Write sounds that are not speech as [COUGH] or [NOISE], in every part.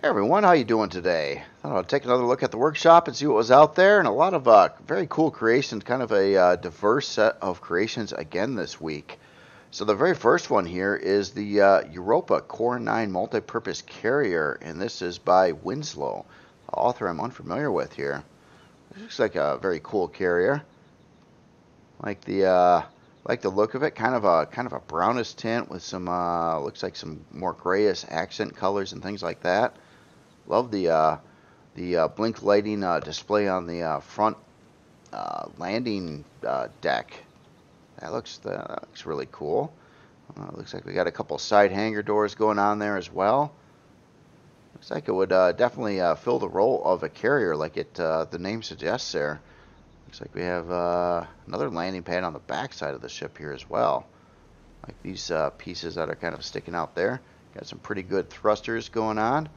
Hey everyone, how you doing today? Thought I'd take another look at the workshop and see what was out there, and a lot of uh, very cool creations, kind of a uh, diverse set of creations again this week. So the very first one here is the uh, Europa Core 9 Multi-Purpose Carrier, and this is by Winslow, author I'm unfamiliar with here. This looks like a very cool carrier. Like the uh, like the look of it, kind of a kind of a brownish tint with some uh, looks like some more grayish accent colors and things like that. Love the uh, the uh, blink lighting uh, display on the uh, front uh, landing uh, deck. That looks that looks really cool. looks like we got a couple side hanger doors going on there as well. Looks like it would definitely fill the role of a carrier, like it the name suggests there. Looks like we have another landing pad on the back side of the ship here as well. Like these pieces that are kind of sticking out there. Got some pretty good thrusters going on.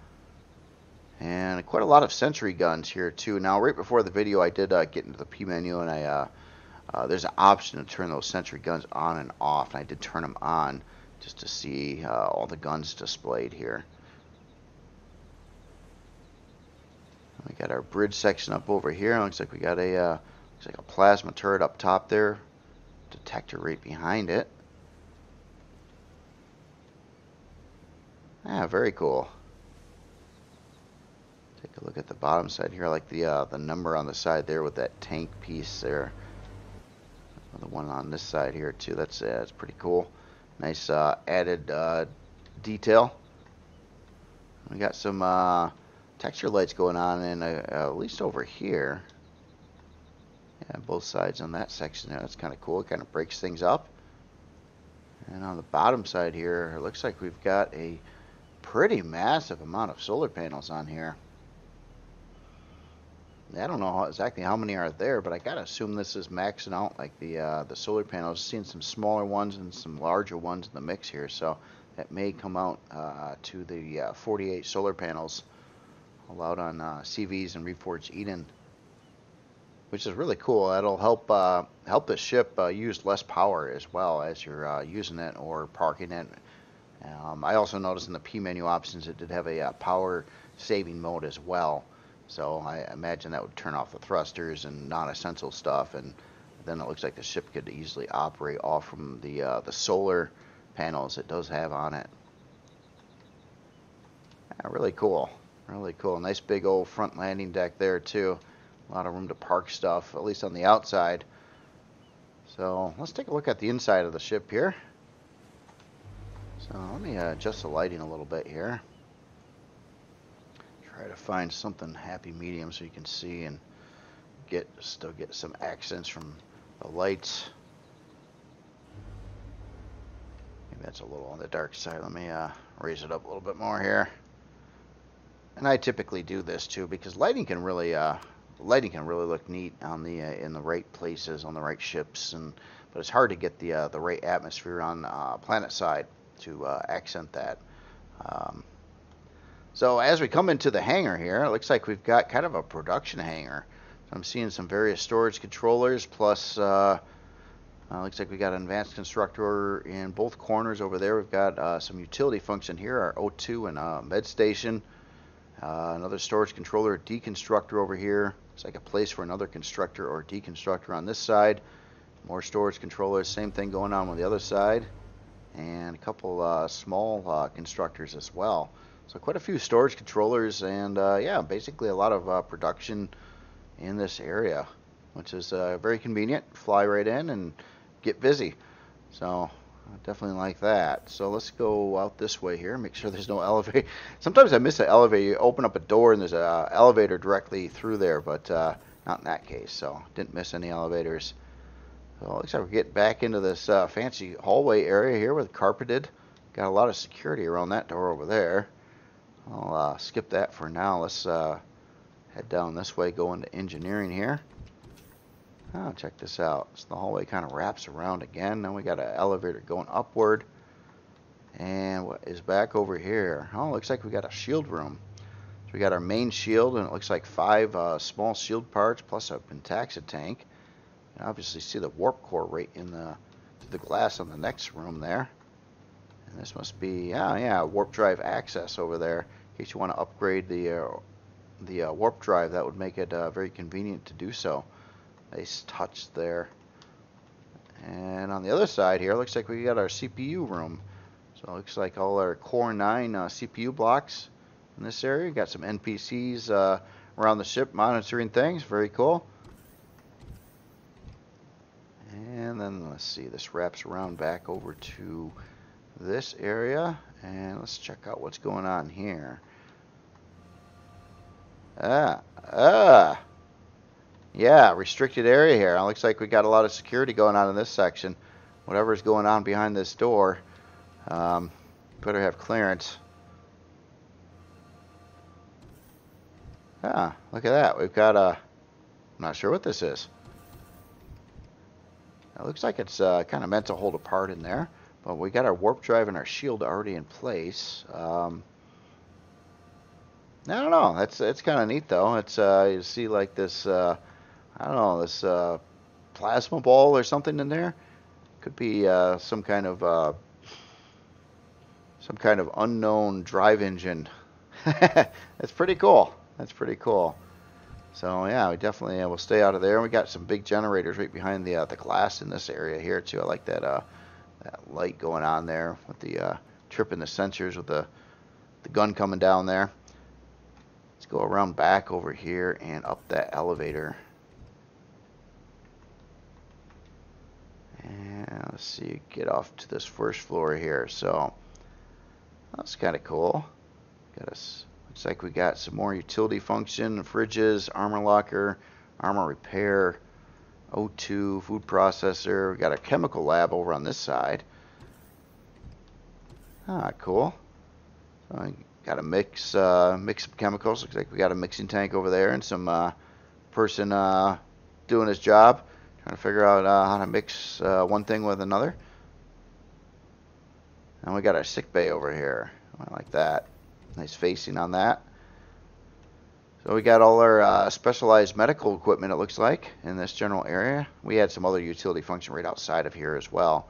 And quite a lot of sentry guns here too. Now, right before the video, I did uh, get into the P menu, and I uh, uh, there's an option to turn those sentry guns on and off, and I did turn them on just to see uh, all the guns displayed here. We got our bridge section up over here. Looks like we got a uh, looks like a plasma turret up top there. Detector right behind it. Yeah, very cool. Take a look at the bottom side here, like the uh, the number on the side there with that tank piece there. The one on this side here too. That's uh, that's pretty cool. Nice uh, added uh, detail. We got some uh, texture lights going on, and uh, at least over here. Yeah, both sides on that section there. That's kind of cool. It kind of breaks things up. And on the bottom side here, it looks like we've got a pretty massive amount of solar panels on here. I don't know exactly how many are there, but I gotta assume this is maxing out like the uh, the solar panels. Seeing some smaller ones and some larger ones in the mix here, so that may come out uh, to the uh, 48 solar panels allowed on uh, CVs and Reforged Eden, which is really cool. That'll help uh, help the ship uh, use less power as well as you're using it or parking it. Um, I also noticed in the P menu options it did have a power saving mode as well. So I imagine that would turn off the thrusters and non-essential stuff, and then it looks like the ship could easily operate off from the uh, the solar panels it does have on it. Yeah, really cool, really cool. Nice big old front landing deck there too. A lot of room to park stuff, at least on the outside. So let's take a look at the inside of the ship here. So let me uh, adjust the lighting a little bit here. Try to find something happy medium so you can see and get still get some accents from the lights. Maybe that's a little on the dark side. Let me uh, raise it up a little bit more here. And I typically do this too because lighting can really uh, lighting can really look neat on the uh, in the right places on the right ships and but it's hard to get the uh, the right atmosphere on uh, planet side to uh, accent that. Um, so as we come into the hangar here, it looks like we've got kind of a production hangar. I'm seeing some various storage controllers plus uh, uh, looks like we got an advanced constructor in both corners over there. We've got uh, some utility function here, our O2 and uh, med station. Uh, another storage controller, deconstructor over here. Looks like a place for another constructor or deconstructor on this side. More storage controllers, same thing going on on the other side. And a couple uh, small uh, constructors as well. So quite a few storage controllers and uh, yeah, basically a lot of uh, production in this area, which is uh, very convenient. Fly right in and get busy. So I definitely like that. So let's go out this way here. Make sure there's no [LAUGHS] elevator. Sometimes I miss an elevator. You open up a door and there's an uh, elevator directly through there, but uh, not in that case. So didn't miss any elevators. So looks like we're getting back into this uh, fancy hallway area here with carpeted. Got a lot of security around that door over there. I'll uh, skip that for now. Let's uh, head down this way, go into engineering here. Oh, check this out. So the hallway kind of wraps around again. Now we got an elevator going upward. And what is back over here? Oh, looks like we got a shield room. So we got our main shield, and it looks like five uh, small shield parts plus a Pentaxid tank. You obviously see the warp core right in the the glass on the next room there. And this must be, yeah, yeah, warp drive access over there. Case you want to upgrade the uh, the uh, warp drive, that would make it uh, very convenient to do so. Nice touch there. And on the other side here, looks like we got our CPU room. So it looks like all our Core 9 uh, CPU blocks in this area. we Got some NPCs uh, around the ship monitoring things. Very cool. And then let's see, this wraps around back over to this area. And let's check out what's going on here. Ah, ah. Yeah, restricted area here. It looks like we got a lot of security going on in this section. Whatever's going on behind this door, um, better have clearance. Ah, look at that. We've got a... I'm not sure what this is. It looks like it's uh, kind of meant to hold a part in there. But we got our warp drive and our shield already in place. Um, I don't know. That's it's kind of neat though. It's uh, you see like this. Uh, I don't know this uh, plasma ball or something in there. Could be uh, some kind of uh, some kind of unknown drive engine. [LAUGHS] That's pretty cool. That's pretty cool. So yeah, we definitely uh, will stay out of there. We got some big generators right behind the the glass in this area here too. I like that that light going on there with the tripping the sensors with the the gun coming down there. Go around back over here and up that elevator. And let's see, get off to this first floor here. So that's kind of cool. Got us. Looks like we got some more utility function, fridges, armor locker, armor repair, O2, food processor. We got a chemical lab over on this side. Ah, cool. So got a mix, uh, mix of chemicals. Looks like we got a mixing tank over there and some uh, person uh, doing his job. Trying to figure out uh, how to mix uh, one thing with another. And we got our sick bay over here. I like that. Nice facing on that. So we got all our uh, specialized medical equipment, it looks like, in this general area. We had some other utility function right outside of here as well.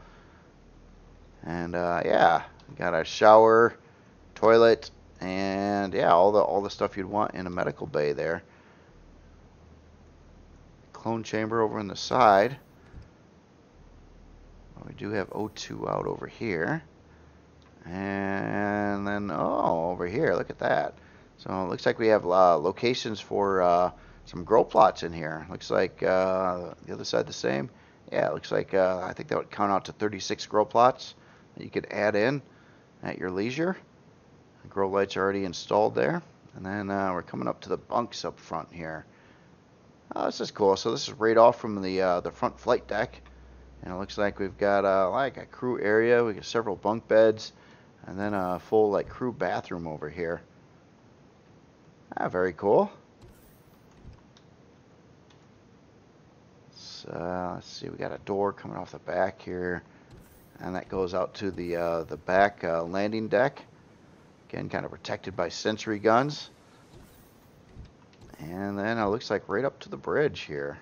And yeah, we got our shower, toilet, and yeah, all the all the stuff you'd want in a medical bay there clone chamber over on the side. We do have O2 out over here. And then, oh, over here, look at that. So it looks like we have uh, locations for uh, some grow plots in here. Looks like uh, the other side the same. Yeah, it looks like uh, I think that would count out to 36 grow plots that you could add in at your leisure. The grow lights are already installed there. And then uh, we're coming up to the bunks up front here. Oh, this is cool. So this is right off from the uh, the front flight deck, and it looks like we've got uh, like a crew area. We got several bunk beds, and then a full like crew bathroom over here. Ah, very cool. So, let's see, we got a door coming off the back here, and that goes out to the uh, the back uh, landing deck. Again, kind of protected by sentry guns. And then it looks like right up to the bridge here.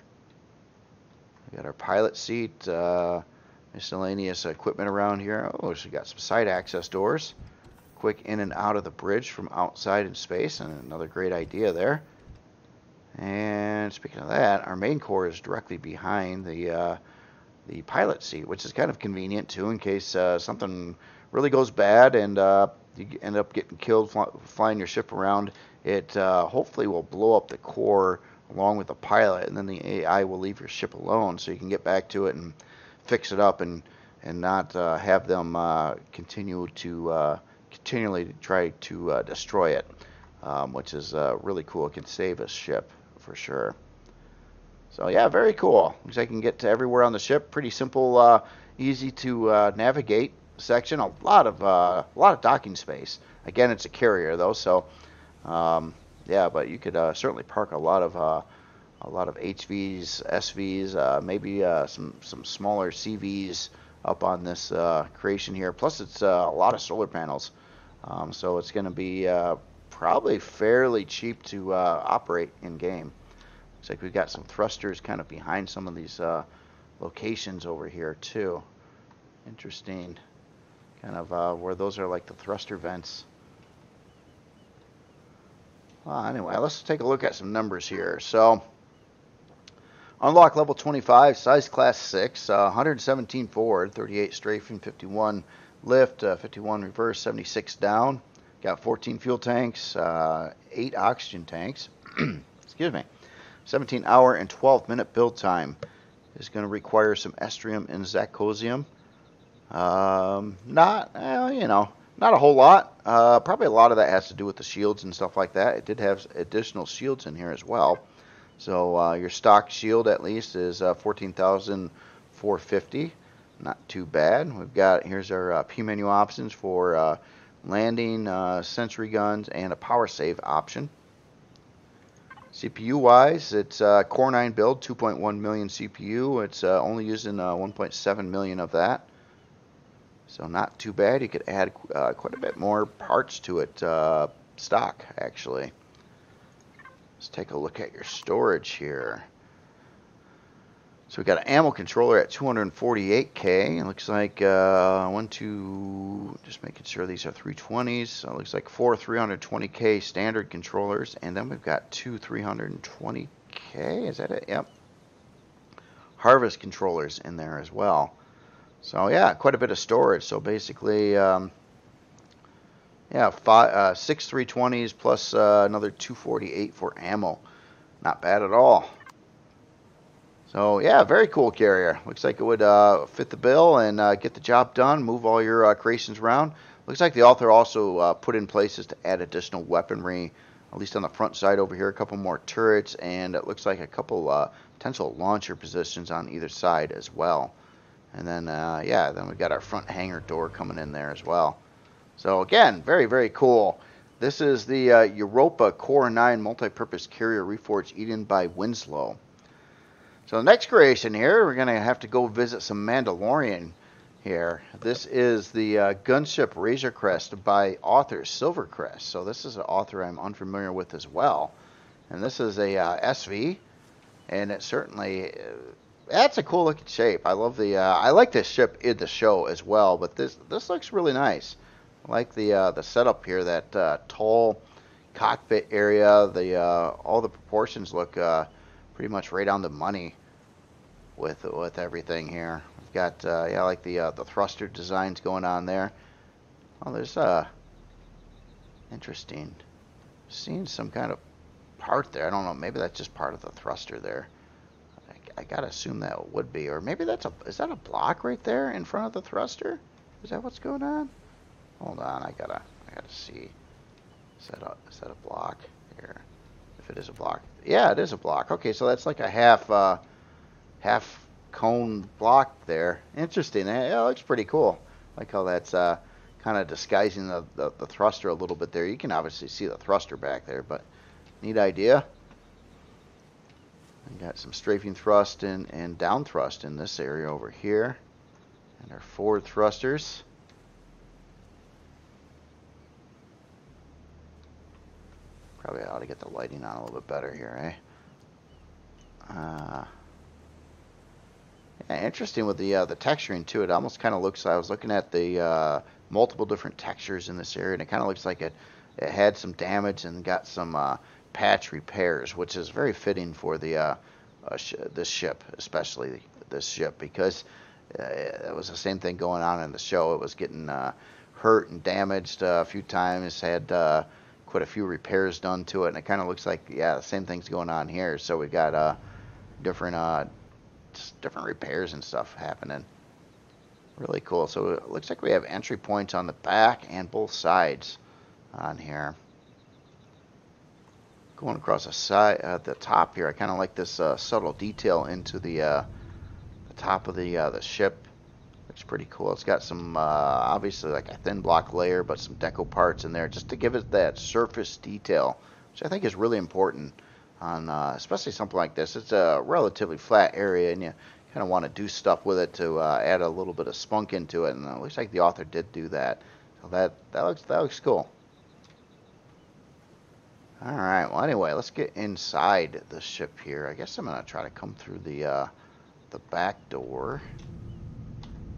We got our pilot seat, uh, miscellaneous equipment around here. Oh, so we got some side access doors. Quick in and out of the bridge from outside in space, and another great idea there. And speaking of that, our main core is directly behind the uh, the pilot seat, which is kind of convenient too, in case uh, something really goes bad and uh, you end up getting killed fly, flying your ship around it uh, hopefully will blow up the core along with the pilot, and then the AI will leave your ship alone, so you can get back to it and fix it up and and not uh, have them uh, continue to uh, continually try to uh, destroy it, um, which is uh, really cool. It can save a ship for sure. So yeah, very cool. Looks like I can get to everywhere on the ship. Pretty simple, easy to navigate section. A lot of a lot of docking space. Again, it's a carrier though, so um, yeah, but you could uh, certainly park a lot of uh, a lot of HVs, SVs, uh, maybe uh, some some smaller CVs up on this uh, creation here. Plus, it's uh, a lot of solar panels, um, so it's going to be probably fairly cheap to operate in game. Looks like we've got some thrusters kind of behind some of these locations over here too. Interesting, kind of where those are like the thruster vents. Well, anyway, let's take a look at some numbers here. So, unlock level 25, size class 6, uh, 117 forward, 38 strafing, 51 lift, uh, 51 reverse, 76 down. Got 14 fuel tanks, uh, 8 oxygen tanks. [CLEARS THROAT] Excuse me. 17 hour and 12 minute build time is going to require some Erestrum and Zascosium. Um, not, well, you know, not a whole lot. Uh, probably a lot of that has to do with the shields and stuff like that. It did have additional shields in here as well. So uh, your stock shield at least is uh, 14,450. Not too bad. We've got, here's our uh, P menu options for uh, landing, uh, sentry guns, and a power save option. CPU wise, it's uh, Core 9 build, 2.1 million CPU. It's uh, only using uh, 1.7 million of that. So not too bad. You could add uh, quite a bit more parts to it, uh, stock actually. Let's take a look at your storage here. So we got an ammo controller at 248k. It looks like uh, one, two, just making sure these are 320s. So it looks like four 320k standard controllers, and then we've got two 320k. Is that it? Yep. Harvest controllers in there as well. So yeah, quite a bit of storage. So basically, um, yeah, five, uh, six 320s plus uh, another 248 for ammo. Not bad at all. So yeah, very cool carrier. Looks like it would uh, fit the bill and uh, get the job done. Move all your uh, creations around. Looks like the author also uh, put in places to add additional weaponry, at least on the front side over here. A couple more turrets, and it looks like a couple potential launcher positions on either side as well. And then uh, yeah, then we've got our front hangar door coming in there as well. So again, very very cool. This is the Europa Core 9 multi-purpose carrier reforged Eden by Winslow. So the next creation here, we're going to have to go visit some Mandalorian here. This is the uh, Gunship Razor Crest by author Silvercrest. So this is an author I'm unfamiliar with as well. And this is a uh, SV, and it certainly, uh, that's a cool looking shape. I love the, uh, I like this ship in the show as well, but this this looks really nice. I like the uh, the setup here, that uh, tall cockpit area. The all the proportions look pretty much right on the money with with everything here. We've got uh, yeah, like the uh, the thruster designs going on there. Oh, there's uh interesting. Seeing some kind of part there. I don't know. Maybe that's just part of the thruster there. I, gotta assume that would be, or maybe that's a is that a block right there in front of the thruster? Is that what's going on? Hold on, I gotta I gotta see. Is that a is that a block here? If it is a block, yeah, it is a block. Okay, so that's like a half. Uh, half cone block there. Interesting. It looks pretty cool. like how that's uh, kind of disguising the, the, the, thruster a little bit there. You can obviously see the thruster back there, but neat idea. We got some strafing thrust and, and down thrust in this area over here. And our forward thrusters. Probably ought to get the lighting on a little bit better here, eh? Uh, yeah, interesting with the uh, the texturing too. It almost kind of looks. I was looking at the uh, multiple different textures in this area, and it kind of looks like it it had some damage and got some uh, patch repairs, which is very fitting for the uh, uh, sh this ship, especially this ship, because uh, it was the same thing going on in the show. It was getting hurt and damaged a few times. Had quite a few repairs done to it, and it kind of looks like yeah, the same thing's going on here. So we've got different different repairs and stuff happening. Really cool. So it looks like we have entry points on the back and both sides on here. Going across the side at the top here, I kind of like this uh, subtle detail into the uh, the top of the uh, the ship. Looks pretty cool. It's got some uh, obviously like a thin block layer, but some deco parts in there just to give it that surface detail, which I think is really important on uh, especially something like this. It's a relatively flat area, and you kind of want to do stuff with it to uh, add a little bit of spunk into it. And it looks like the author did do that. So that that looks that looks cool. All right. Well, anyway, let's get inside the ship here. I guess I'm gonna try to come through the uh, the back door.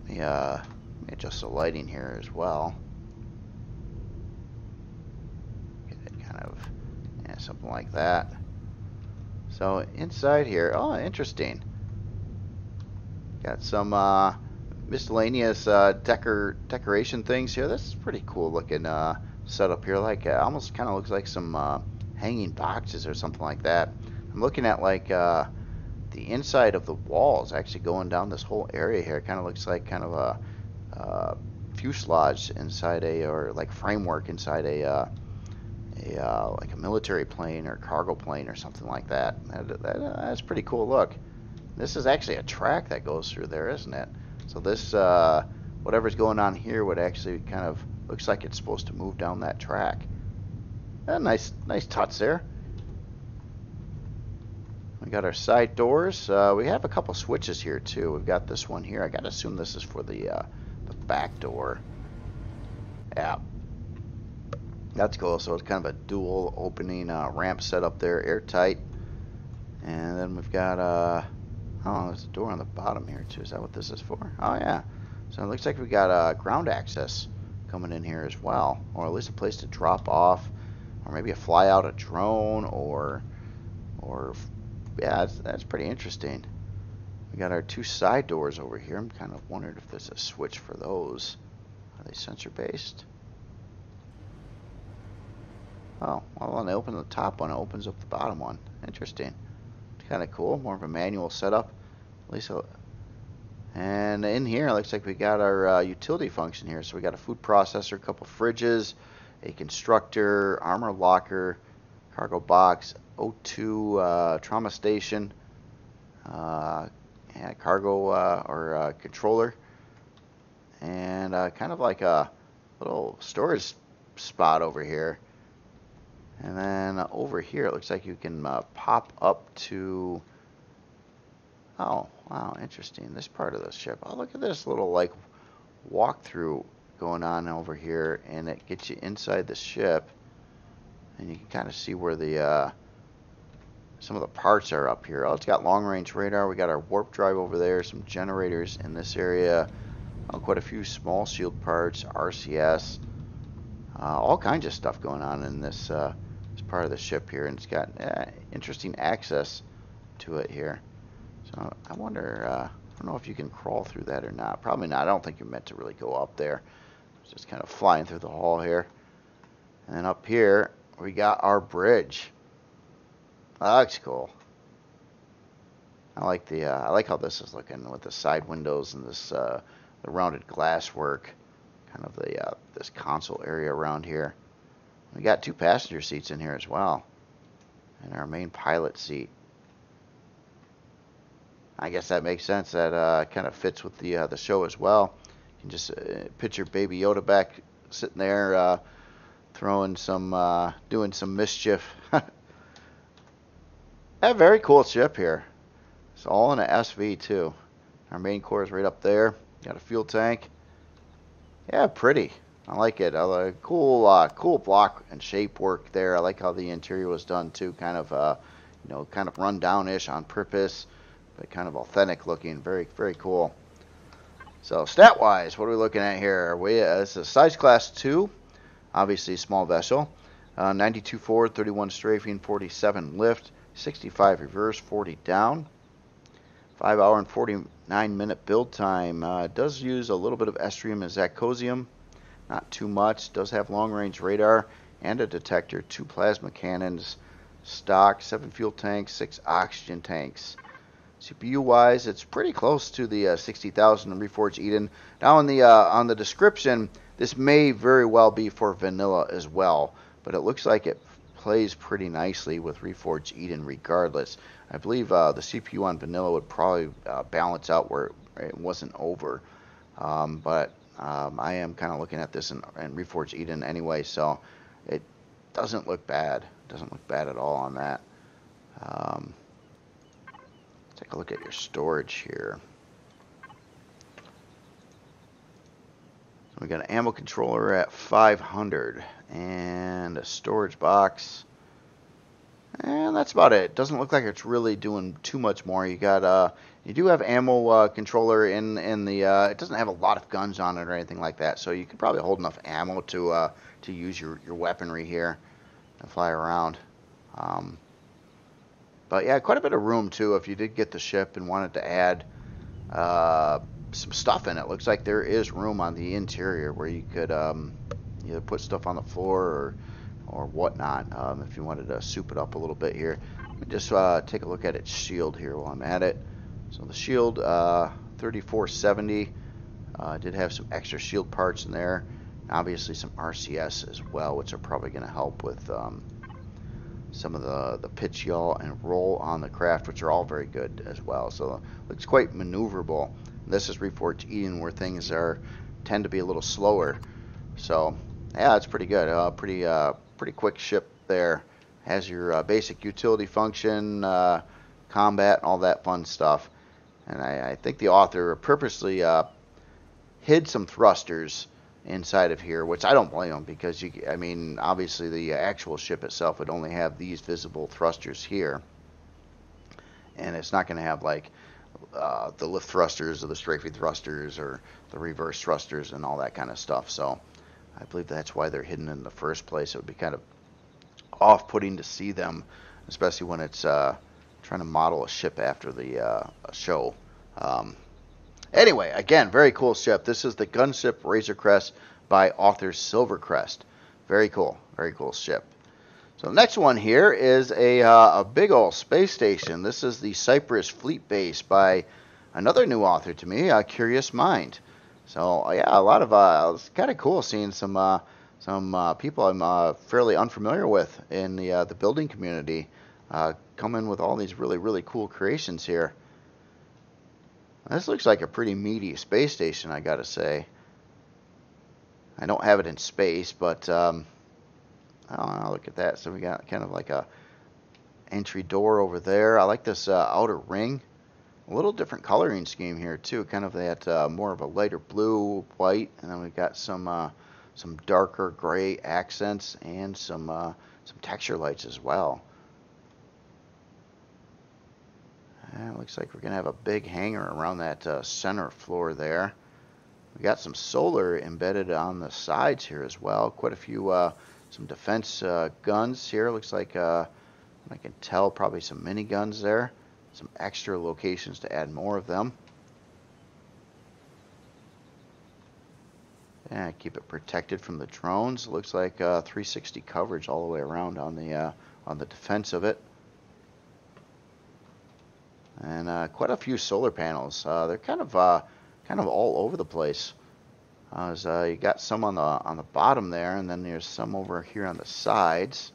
The uh, adjust the lighting here as well. Get it kind of yeah, something like that. So inside here, oh, interesting. Got some uh, miscellaneous uh, decor decoration things here. This is pretty cool looking uh, setup here. Like uh, almost kind of looks like some uh, hanging boxes or something like that. I'm looking at like uh, the inside of the walls actually going down this whole area here. It kind of looks like kind of a uh, fuselage inside a or like framework inside a uh, a uh, like a military plane or cargo plane or something like that. that, that that's pretty cool look. This is actually a track that goes through there, isn't it? So this uh, whatever's going on here would actually kind of looks like it's supposed to move down that track. A nice nice touch there. We got our side doors. Uh, we have a couple switches here too. We've got this one here. I gotta assume this is for the uh, the back door. Yeah, that's cool. So it's kind of a dual opening uh, ramp set up there, airtight. And then we've got uh, oh, there's a door on the bottom here too. Is that what this is for? Oh yeah. So it looks like we got uh, ground access coming in here as well, or at least a place to drop off, or maybe a fly out a drone, or or yeah, that's, that's pretty interesting. We got our two side doors over here. I'm kind of wondering if there's a switch for those. Are they sensor based? Oh, well, when they open the top one, it opens up the bottom one. Interesting. Kind of cool. More of a manual setup. At least, uh, and in here, it looks like we got our uh, utility function here. So we got a food processor, a couple fridges, a constructor, armor locker, cargo box, O2 uh, trauma station, uh, and cargo uh, or uh, controller, and uh, kind of like a little storage spot over here. And then over here, it looks like you can pop up to. Oh, wow, interesting. This part of the ship. Oh, look at this little like walkthrough going on over here, and it gets you inside the ship, and you can kind of see where the uh, some of the parts are up here. Oh, it's got long range radar. We got our warp drive over there, some generators in this area, oh, quite a few small shield parts, RCS, uh, all kinds of stuff going on in this, uh, this part of the ship here. And it's got uh, interesting access to it here. So I wonder, uh, I don't know if you can crawl through that or not. Probably not. I don't think you're meant to really go up there. Just kind of flying through the hall here. And then up here, we got our bridge. That looks cool. I like the uh, I like how this is looking with the side windows and this uh, the rounded glass work, kind of the uh, this console area around here. We got two passenger seats in here as well, and our main pilot seat. I guess that makes sense. That uh, kind of fits with the uh, the show as well. Can just uh, picture Baby Yoda back sitting there, throwing some, doing some mischief. [LAUGHS] A very cool ship here. It's all in an SV too. Our main core is right up there. Got a fuel tank. Yeah, pretty. I like it. I like cool, uh, cool block and shape work there. I like how the interior was done too. Kind of, uh, you know, kind of run down-ish on purpose, but kind of authentic looking. Very, very cool. So stat-wise, what are we looking at here? We uh, it's a size class two, obviously small vessel. Uh, 92 forward, 31 strafing, 47 lift. 65 reverse, 40 down. 5 hour and 49 minute build time. Uh, does use a little bit of Erestrum and Zascosium, not too much. Does have long range radar and a detector, two plasma cannons, stock, 7 fuel tanks, 6 oxygen tanks. CPU wise, it's pretty close to the uh, 60,000 Reforged Eden. Now on the uh, on the description, this may very well be for vanilla as well, but it looks like it plays pretty nicely with Reforged Eden regardless. I believe uh, the CPU on vanilla would probably uh, balance out where it wasn't over. Um, but um, I am kind of looking at this in, in Reforged Eden anyway, so it doesn't look bad. Doesn't look bad at all on that. Um, take a look at your storage here. We got an ammo controller at 500 and a storage box. And that's about it. Doesn't look like it's really doing too much more. You got uh, you do have ammo uh, controller in in the. Uh, it doesn't have a lot of guns on it or anything like that, so you could probably hold enough ammo to uh, to use your your weaponry here and fly around. Um, but yeah, quite a bit of room too. If you did get the ship and wanted to add uh, some stuff in it, looks like there is room on the interior where you could um, either put stuff on the floor or or whatnot. Um, if you wanted to soup it up a little bit here, Let me just uh, take a look at its shield here while I'm at it. So the shield, uh, 3470, uh, did have some extra shield parts in there. Obviously some RCS as well, which are probably going to help with um, some of the, the pitch, yaw, and roll on the craft, which are all very good as well. So it's quite maneuverable. This is Reforged Eden, where things are tend to be a little slower. So yeah, it's pretty good. Uh, pretty uh, pretty quick ship there. Has your uh, basic utility function, uh, combat, all that fun stuff. And I, I think the author purposely uh, hid some thrusters inside of here, which I don't blame them because you, I mean, obviously the actual ship itself would only have these visible thrusters here, and it's not going to have like uh, the lift thrusters or the strafing thrusters or the reverse thrusters and all that kind of stuff. So I believe that's why they're hidden in the first place. It would be kind of off-putting to see them, especially when it's uh, trying to model a ship after the uh, show. Um, Anyway, again, very cool ship. This is the gunship Razor Crest by author Silvercrest. Very cool, very cool ship. So the next one here is a, uh, a big old space station. This is the Cyprus Fleet Base by another new author to me, uh, Curious Mind. So uh, yeah, a lot of uh, it's kind of cool seeing some uh, some uh, people I'm uh, fairly unfamiliar with in the uh, the building community come in with all these really really cool creations here. This looks like a pretty meaty space station, I gotta say. I don't have it in space, but um, I don't know, look at that. So we got kind of like a entry door over there. I like this uh, outer ring. A little different coloring scheme here too, kind of that uh, more of a lighter blue, white, and then we've got some uh, some darker gray accents and some uh, some texture lights as well. Looks like we're going to have a big hangar around that uh, center floor there. We got some solar embedded on the sides here as well. Quite a few, uh, some defense uh, guns here. Looks like, uh, I can tell, probably some mini guns there. Some extra locations to add more of them. And keep it protected from the drones. Looks like uh, 360 coverage all the way around on the on the defense of it and uh, quite a few solar panels. Uh, they're kind of uh, kind of all over the place. Uh, uh, you got some on the on the bottom there, and then there's some over here on the sides.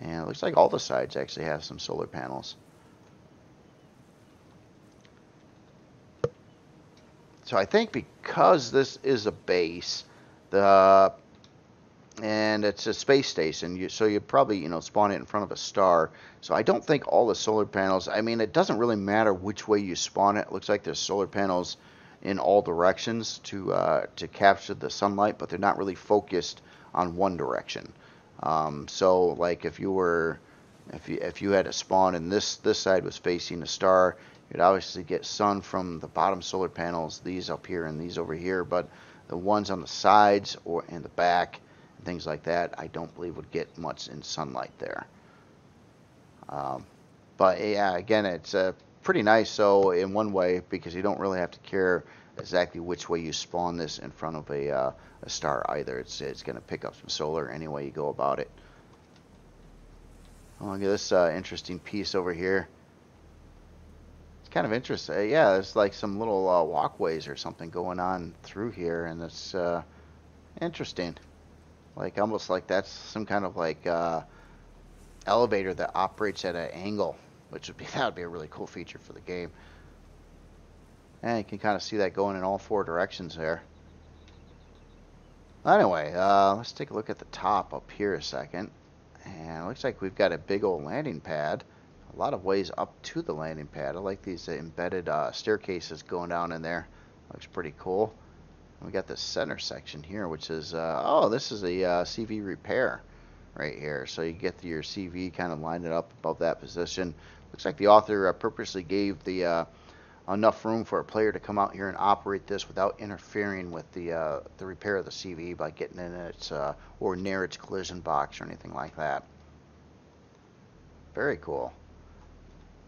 And it looks like all the sides actually have some solar panels. So I think because this is a base, the and it's a space station. You, so you probably you know spawn it in front of a star. So I don't think all the solar panels. I mean, it doesn't really matter which way you spawn it. It looks like there's solar panels in all directions to uh, to capture the sunlight, but they're not really focused on one direction. Um, so like if you were if you if you had a spawn and this this side was facing a star, you'd obviously get sun from the bottom solar panels, these up here and these over here, but the ones on the sides or in the back things like that, I don't believe would get much in sunlight there. Um, but yeah, again, it's uh, pretty nice. So in one way, because you don't really have to care exactly which way you spawn this in front of a, uh, a star either. It's it's going to pick up some solar any way you go about it. Look at this uh, interesting piece over here. It's kind of interesting. Uh, yeah, there's like some little uh, walkways or something going on through here, and it's uh, interesting. Like almost like that's some kind of like uh, elevator that operates at an angle, which would be [LAUGHS] that would be a really cool feature for the game. And you can kind of see that going in all four directions there. Anyway, uh, let's take a look at the top up here a second. And it looks like we've got a big old landing pad. A lot of ways up to the landing pad. I like these embedded uh, staircases going down in there. Looks pretty cool. We got the center section here, which is, uh, oh, this is a uh, CV repair right here. So you get your CV kind of lined it up above that position. Looks like the author uh, purposely gave the uh, enough room for a player to come out here and operate this without interfering with the uh, the repair of the CV by getting in its uh, or near its collision box or anything like that. very cool.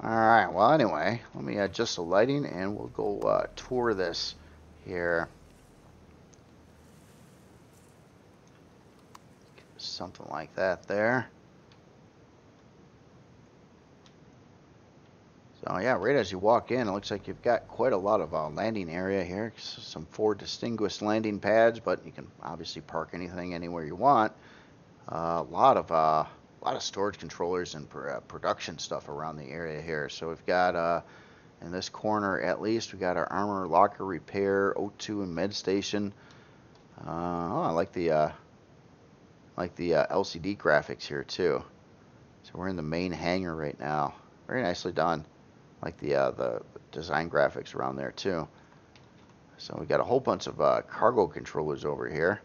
Alright, well anyway, let me adjust the lighting and we'll go tour this here. Something like that there. So yeah, right as you walk in, it looks like you've got quite a lot of uh, landing area here. Some four distinguished landing pads, but you can obviously park anything anywhere you want. Uh, a lot of uh, a lot of storage controllers and pr uh, production stuff around the area here. So we've got uh, in this corner at least we've got our armor locker repair, O2 and med station. Uh, oh, I like the like the LCD graphics here too. So we're in the main hangar right now. Very nicely done like the uh, the design graphics around there too. So we got a whole bunch of uh, cargo controllers over here,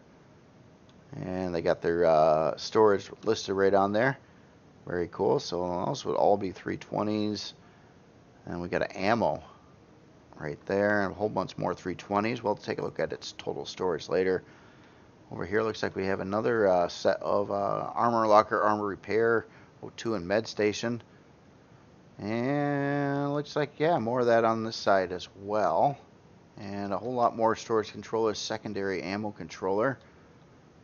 and they got their uh, storage listed right on there. Very cool. So those would all be 320s, and we got an ammo right there, and a whole bunch more 320s. We'll take a look at its total storage later. Over here looks like we have another uh, set of uh, armor locker, armor repair, O2 and med station. And looks like, yeah, more of that on this side as well. And a whole lot more storage controllers, secondary ammo controller.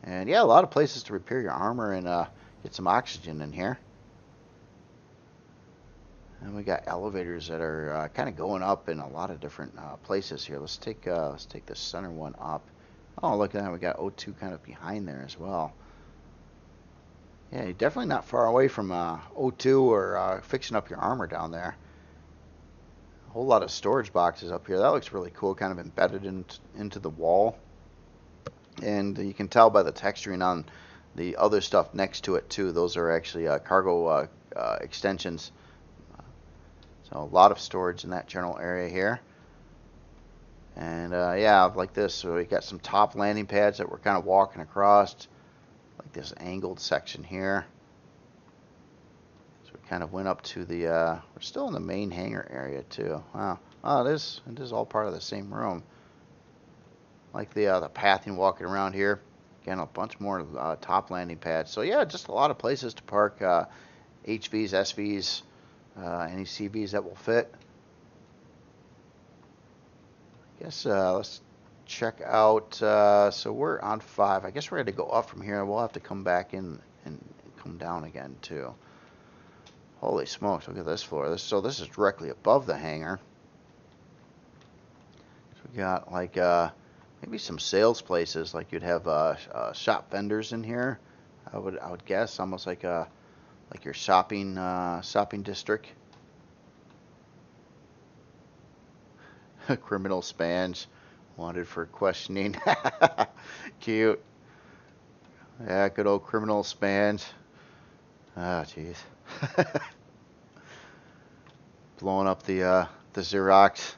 And yeah, a lot of places to repair your armor and uh, get some oxygen in here. And we got elevators that are uh, kind of going up in a lot of different uh, places here. Let's take uh, let's take the center one up. Oh, look at that. We got O2 kind of behind there as well. Yeah, you're definitely not far away from uh, O2 or uh, fixing up your armor down there. A whole lot of storage boxes up here. That looks really cool, kind of embedded in, into the wall. And you can tell by the texturing on the other stuff next to it too. Those are actually uh, cargo uh, uh, extensions. So a lot of storage in that general area here. And uh, yeah, like this. So we got some top landing pads that we're kind of walking across like this angled section here. So we kind of went up to the, uh, we're still in the main hangar area too. Wow. Oh, it is, all part of the same room. Like the, uh, the pathing walking around here. Again, a bunch more uh, top landing pads. So yeah, just a lot of places to park uh, HVs, SVs, uh, any CVs that will fit. Guess uh, let's check out, uh, so we're on five. I guess we're going to go up from here. We'll have to come back in and come down again too. Holy smokes, look at this floor. This, so this is directly above the hangar. So we got like uh, maybe some sales places, like you'd have uh, uh, shop vendors in here. I would I would guess almost like a like your shopping uh, shopping district. [LAUGHS] Criminal spans. Wanted for questioning. [LAUGHS] Cute. Yeah, good old criminal spans. Ah, oh, jeez. [LAUGHS] Blowing up the uh, the Xerox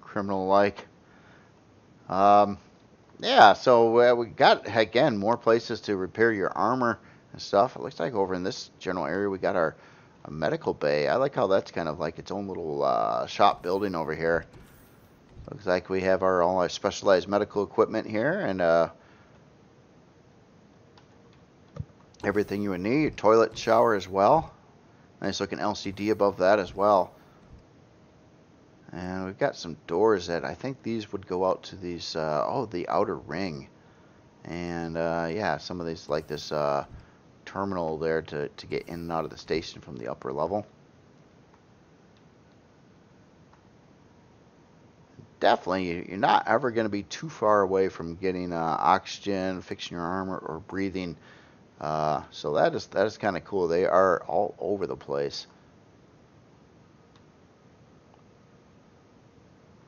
criminal-like. Um, yeah, so uh, we got again more places to repair your armor and stuff. It looks like over in this general area we got our medical bay. I like how that's kind of like its own little uh, shop building over here. Looks like we have our all our specialized medical equipment here and uh, everything you would need. Toilet shower as well. Nice looking LCD above that as well. And we've got some doors that I think these would go out to these, uh, oh, the outer ring. And uh, yeah, some of these like this uh, terminal there to, to get in and out of the station from the upper level. Definitely you're not ever going to be too far away from getting uh, oxygen, fixing your armor, or breathing. Uh, so that is that is kind of cool. They are all over the place.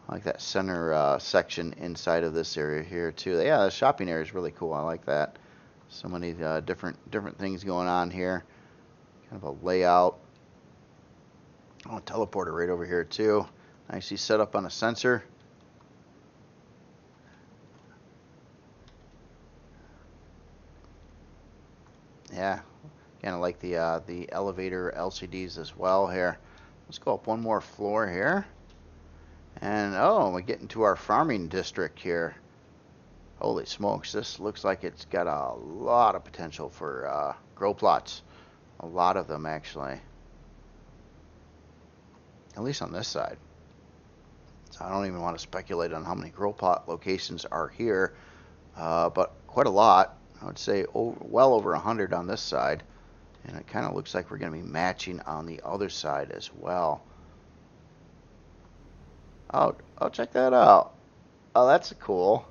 I like that center uh, section inside of this area here too. Yeah, the shopping area is really cool. I like that. So many uh, different different things going on here. Kind of a layout. Oh, teleporter right over here too. Nicely set up on a sensor. yeah, kind of like the uh, the elevator LCDs as well here. Let's go up one more floor here. And oh, we get into our farming district here. Holy smokes, this looks like it's got a lot of potential for uh, grow plots. A lot of them actually. At least on this side. So I don't even want to speculate on how many grow plot locations are here, uh, but quite a lot. I would say over, well over 100 on this side. And it kind of looks like we're going to be matching on the other side as well. Oh, oh, check that out. Oh, that's cool.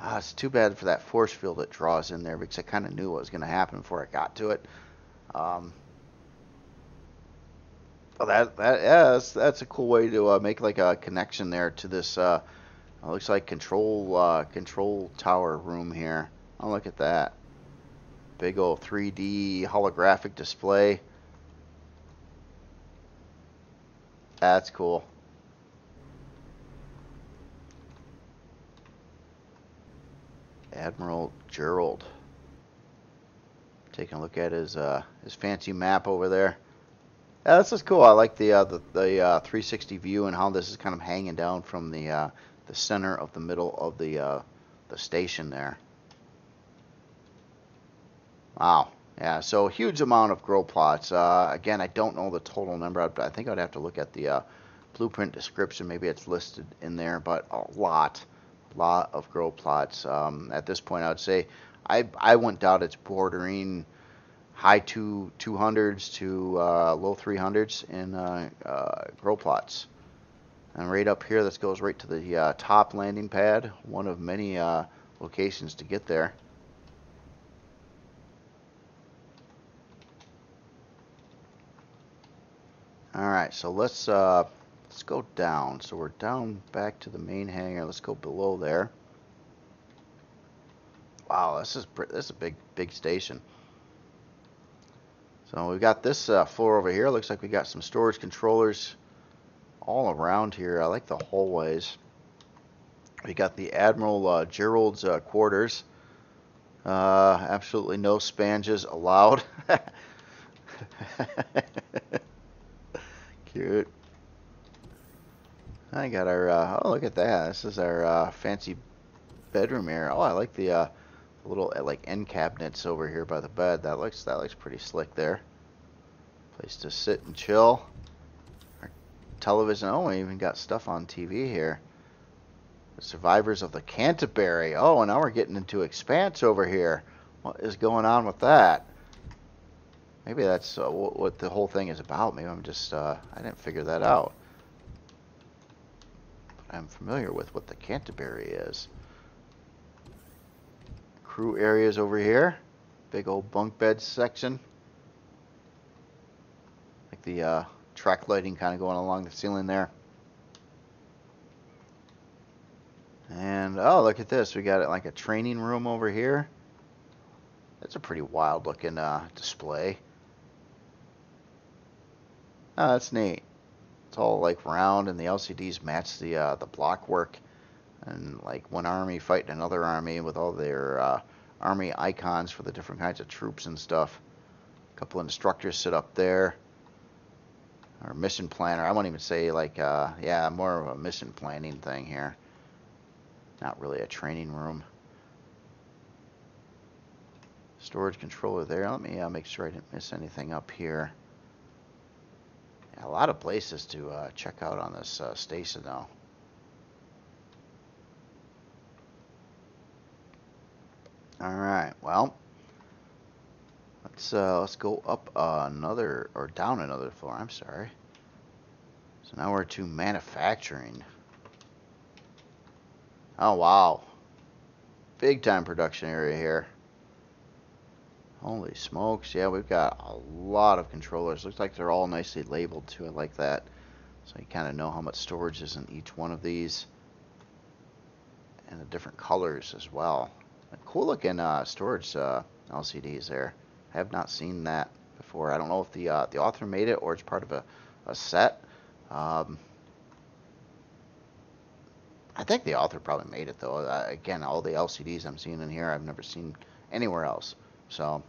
Ah, it's too bad for that force field that draws in there because I kind of knew what was going to happen before I got to it. Um, well, that that yeah, that's, that's a cool way to uh, make like a connection there to this. Uh, looks like control uh, control tower room here. Oh, look at that! Big old 3D holographic display. That's cool. Admiral Gerald. Taking a look at his uh, his fancy map over there. Yeah, this is cool. I like the uh, the, the uh, 360 view and how this is kind of hanging down from the uh, the center of the middle of the uh, the station there. Wow. Yeah, so huge amount of grow plots. Uh, again, I don't know the total number. But I think I'd have to look at the uh, blueprint description. Maybe it's listed in there, but a lot lot of grow plots. Um, at this point, I would say I, I went down its bordering high two 200s to uh, low 300s in uh, uh, grow plots. And right up here, this goes right to the uh, top landing pad, one of many locations to get there. All right, so let's uh, Let's go down. So we're down back to the main hangar. Let's go below there. Wow, this is this is a big big station. So we've got this uh, floor over here. Looks like we got some storage controllers all around here. I like the hallways. We got the Admiral uh, Gerald's uh, quarters. Uh, absolutely no spanges allowed. [LAUGHS] Cute. I got our, uh, oh, look at that. This is our uh, fancy bedroom here. Oh, I like the uh, little uh, like end cabinets over here by the bed. That looks that looks pretty slick there. Place to sit and chill. Our television. Oh, we even got stuff on TV here. The Survivors of the Canterbury. Oh, and now we're getting into Expanse over here. What is going on with that? Maybe that's uh, what the whole thing is about. Maybe I'm just, uh, I didn't figure that out. But I'm familiar with what the Canterbury is. Crew areas over here. Big old bunk bed section. Like the uh, track lighting kind of going along the ceiling there. And, oh, look at this. We got it like a training room over here. That's a pretty wild looking uh, display. Oh, that's neat. It's all like round, and the LCDs match the uh, the block work, and like one army fighting another army with all their uh, army icons for the different kinds of troops and stuff. A couple instructors sit up there. Or mission planner. I won't even say like, uh, yeah, more of a mission planning thing here. Not really a training room. Storage controller there. Let me uh, make sure I didn't miss anything up here. A lot of places to uh, check out on this uh, station, though. All right. Well, let's uh, let's go up another or down another floor. I'm sorry. So now we're to manufacturing. Oh wow, big time production area here. Holy smokes. Yeah, we've got a lot of controllers. Looks like they're all nicely labeled to it like that. So you kind of know how much storage is in each one of these. And the different colors as well. Cool looking uh, storage uh, LCDs there. I have not seen that before. I don't know if the uh, the author made it or it's part of a, a set. Um, I think the author probably made it though. Uh, again, all the LCDs I'm seeing in here I've never seen anywhere else. So,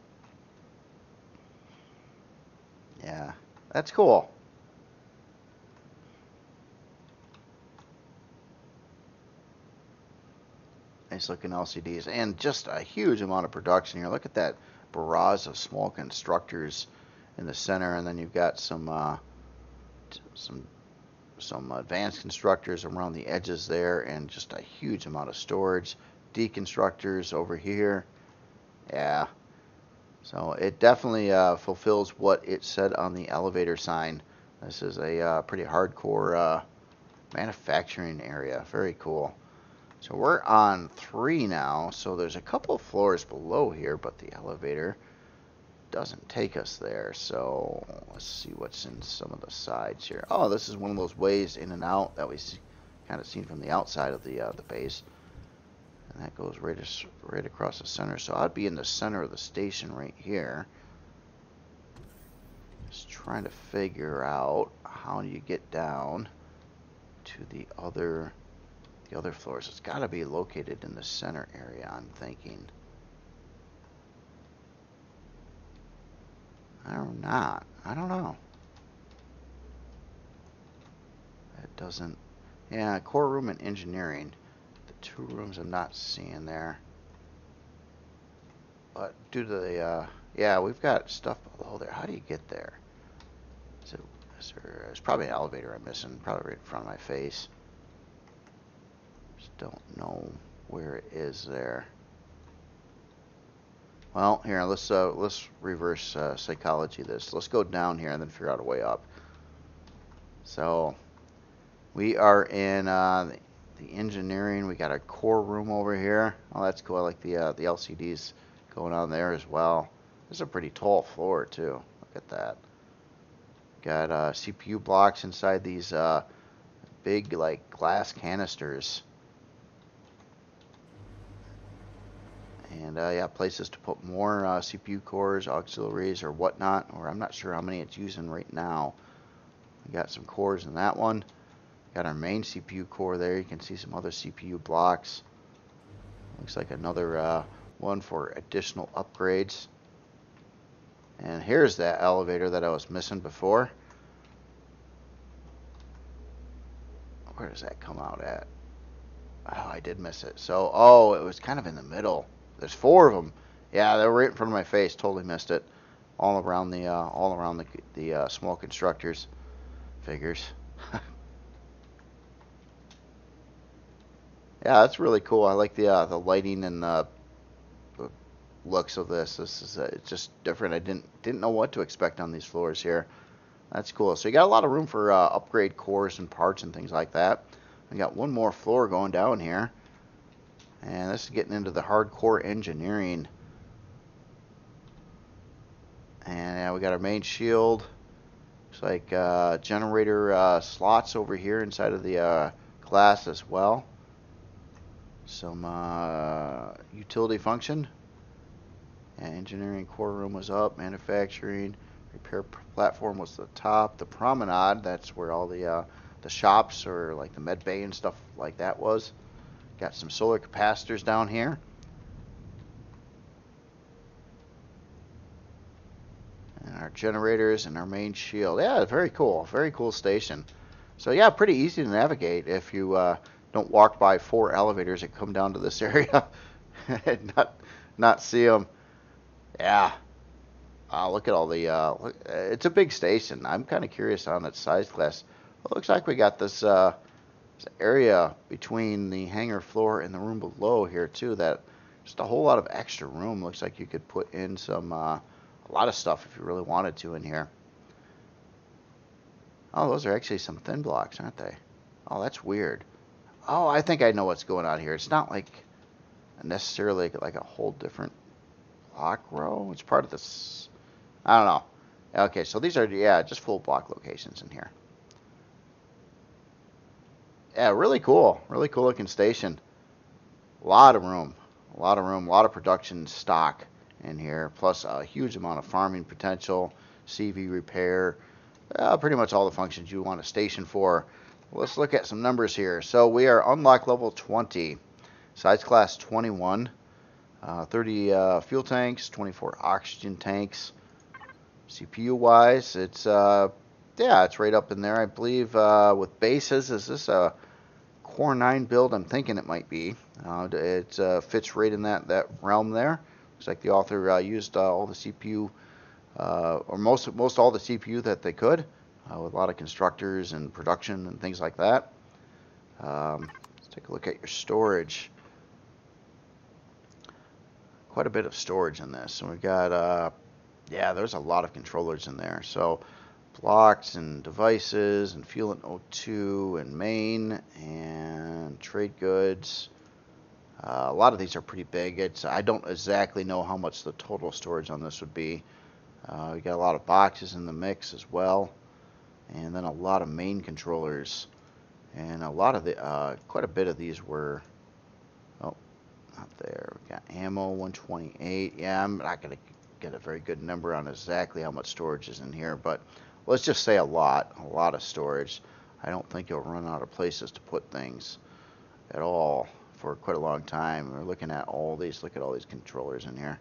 yeah, that's cool. Nice looking LCDs and just a huge amount of production here. Look at that barrage of small constructors in the center, and then you've got some uh, some some advanced constructors around the edges there, and just a huge amount of storage. Deconstructors over here. Yeah. So it definitely uh, fulfills what it said on the elevator sign. This is a uh, pretty hardcore uh, manufacturing area. Very cool. So we're on three now. So there's a couple floors below here, but the elevator doesn't take us there. So let's see what's in some of the sides here. Oh, this is one of those ways in and out that we kind of seen from the outside of the uh, the base. And that goes right, right across the center. So I'd be in the center of the station right here. Just trying to figure out how you get down to the other the other floors. It's got to be located in the center area, I'm thinking. Or not. I don't know. It doesn't... Yeah, core room and engineering. Two rooms I'm not seeing there. But due to the... Uh, yeah, we've got stuff below there. How do you get there? Is there, there's probably an elevator I'm missing. Probably right in front of my face. Just don't know where it is there. Well, here, let's uh, let's reverse uh, psychology this. Let's go down here and then figure out a way up. So, we are in uh, the, engineering. We got a core room over here. Oh, that's cool. I like the uh, the LCDs going on there as well. This is a pretty tall floor too. Look at that. Got uh, CPU blocks inside these uh, big like glass canisters. And uh, yeah, places to put more uh, CPU cores, auxiliaries, or whatnot. Or I'm not sure how many it's using right now. We got some cores in that one. Got our main CPU core there. You can see some other CPU blocks. Looks like another uh, one for additional upgrades. And here's that elevator that I was missing before. Where does that come out at? Oh, I did miss it. So, oh, it was kind of in the middle. There's four of them. Yeah, they were right in front of my face. Totally missed it. All around the uh, all around the the uh, small constructors figures. [LAUGHS] yeah, that's really cool. I like the uh, the lighting and the, looks of this. This is uh, it's just different. I didn't didn't know what to expect on these floors here. That's cool. So you got a lot of room for uh, upgrade cores and parts and things like that. We got one more floor going down here. And this is getting into the hardcore engineering. And yeah, we got our main shield. Looks like uh, generator uh, slots over here inside of the uh, glass as well. Some uh, utility function. And engineering core room was up. Manufacturing repair platform was the top. The promenade, that's where all the uh, the shops or like the med bay and stuff like that was. Got some solar capacitors down here. And our generators and our main shield. Yeah, very cool. Very cool station. So yeah, pretty easy to navigate if you uh, don't walk by four elevators that come down to this [LAUGHS] area and not not see them. Yeah. Uh, look at all the. Uh, look, it's a big station. I'm kind of curious on its size class. It looks like we got this uh, area between the hangar floor and the room below here too that just a whole lot of extra room looks like you could put in some uh, a lot of stuff if you really wanted to in here oh those are actually some thin blocks aren't they oh that's weird oh I think I know what's going on here it's not like necessarily like a whole different block row it's part of this I don't know okay so these are yeah just full block locations in here yeah, really cool. Really cool looking station. A lot of room. A lot of room. A lot of production stock in here. Plus a huge amount of farming potential. CV repair. Uh, pretty much all the functions you want a station for. Let's look at some numbers here. So we are unlock level 20. Size class 21. Uh, 30 uh, fuel tanks. 24 oxygen tanks. CPU wise, it's uh, yeah, it's right up in there. I believe uh, with bases, is this a Core 9 build? I'm thinking it might be. Uh, it uh, fits right in that, that realm there. Looks like the author used all the CPU, or most most all the CPU that they could. Uh, with a lot of constructors and production and things like that. Um, let's take a look at your storage. Quite a bit of storage in this. And we've got, uh, yeah, there's a lot of controllers in there. So blocks and devices and fuel and O2 and main and trade goods. Uh, a lot of these are pretty big. It's I don't exactly know how much the total storage on this would be. Uh, we got a lot of boxes in the mix as well, and then a lot of main controllers, and a lot of the uh, quite a bit of these were. Oh, not there. We got ammo 128. Yeah, I'm not gonna get a very good number on exactly how much storage is in here, but let's just say a lot, a lot of storage. I don't think you'll run out of places to put things at all for quite a long time. We're looking at all these, look at all these controllers in here.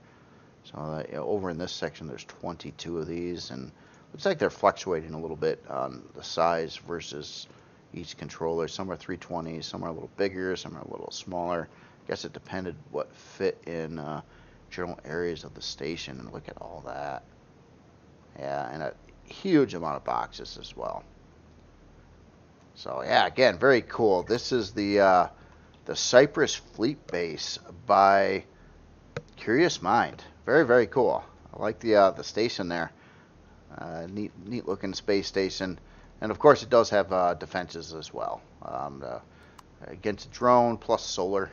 So uh, over in this section, there's 22 of these, and looks like they're fluctuating a little bit on the size versus each controller. Some are 320s, some are a little bigger, some are a little smaller. I guess it depended what fit in uh, general areas of the station, and look at all that. Yeah, and a huge amount of boxes as well. So yeah, again, very cool. This is the uh, the Cyprus Fleet Base by Curious Mind. Very, very cool. I like the uh, the station there. Uh, neat, neat looking space station, and of course it does have uh, defenses as well. Um, the, against drone plus solar.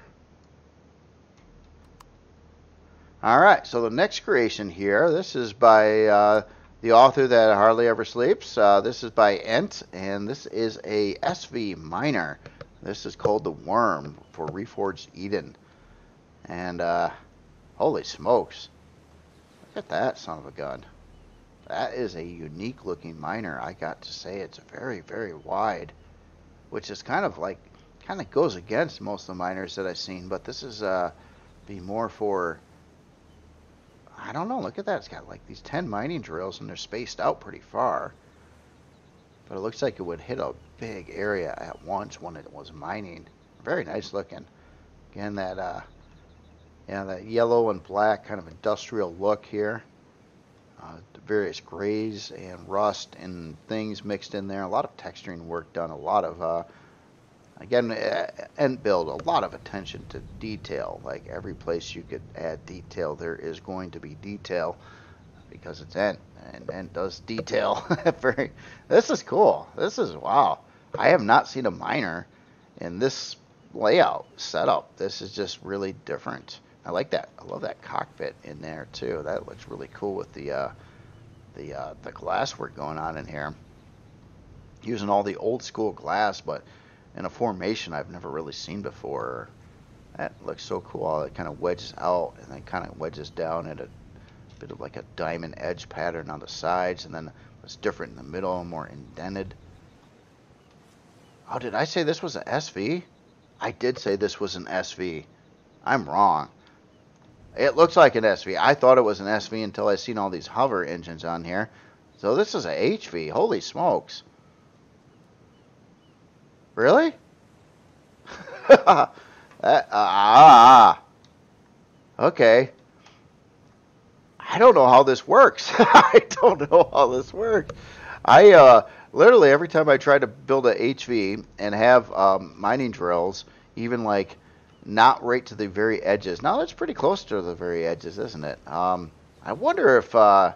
All right, so the next creation here. This is by uh, the author that hardly ever sleeps. Uh, this is by Ent, and this is a SV miner. This is called the Worm for Reforged Eden. And, uh, holy smokes. Look at that son of a gun. That is a unique looking miner, I got to say. It's very, very wide. Which is kind of like, kind of goes against most of the miners that I've seen. But this is, uh, be more for, I don't know, look at that. It's got like these 10 mining drills and they're spaced out pretty far. But it looks like it would hit a big area at once when it was mining. Very nice looking. Again, that uh, yeah, that yellow and black kind of industrial look here. Uh, various grays and rust and things mixed in there. A lot of texturing work done. A lot of uh, again, uh, Ent build a lot of attention to detail. Like every place you could add detail, there is going to be detail because it's Ent and, and does detail. [LAUGHS] Very. This is cool. This is wow. I have not seen a miner in this layout setup. This is just really different. I like that. I love that cockpit in there too. That looks really cool with the uh, the uh, the glass work going on in here. Using all the old school glass, but in a formation I've never really seen before. That looks so cool. It kind of wedges out and then kind of wedges down at a bit of like a diamond edge pattern on the sides, and then it's different in the middle, more indented. Oh, did I say this was an SV? I did say this was an SV. I'm wrong. It looks like an SV. I thought it was an SV until I seen all these hover engines on here. So this is a HV. Holy smokes. Really? [LAUGHS] uh, ah. Okay. I don't know how this works. [LAUGHS] I don't know how this works. I uh, literally every time I try to build a HV and have um, mining drills, even like not right to the very edges. Now that's pretty close to the very edges, isn't it? Um, I wonder if uh,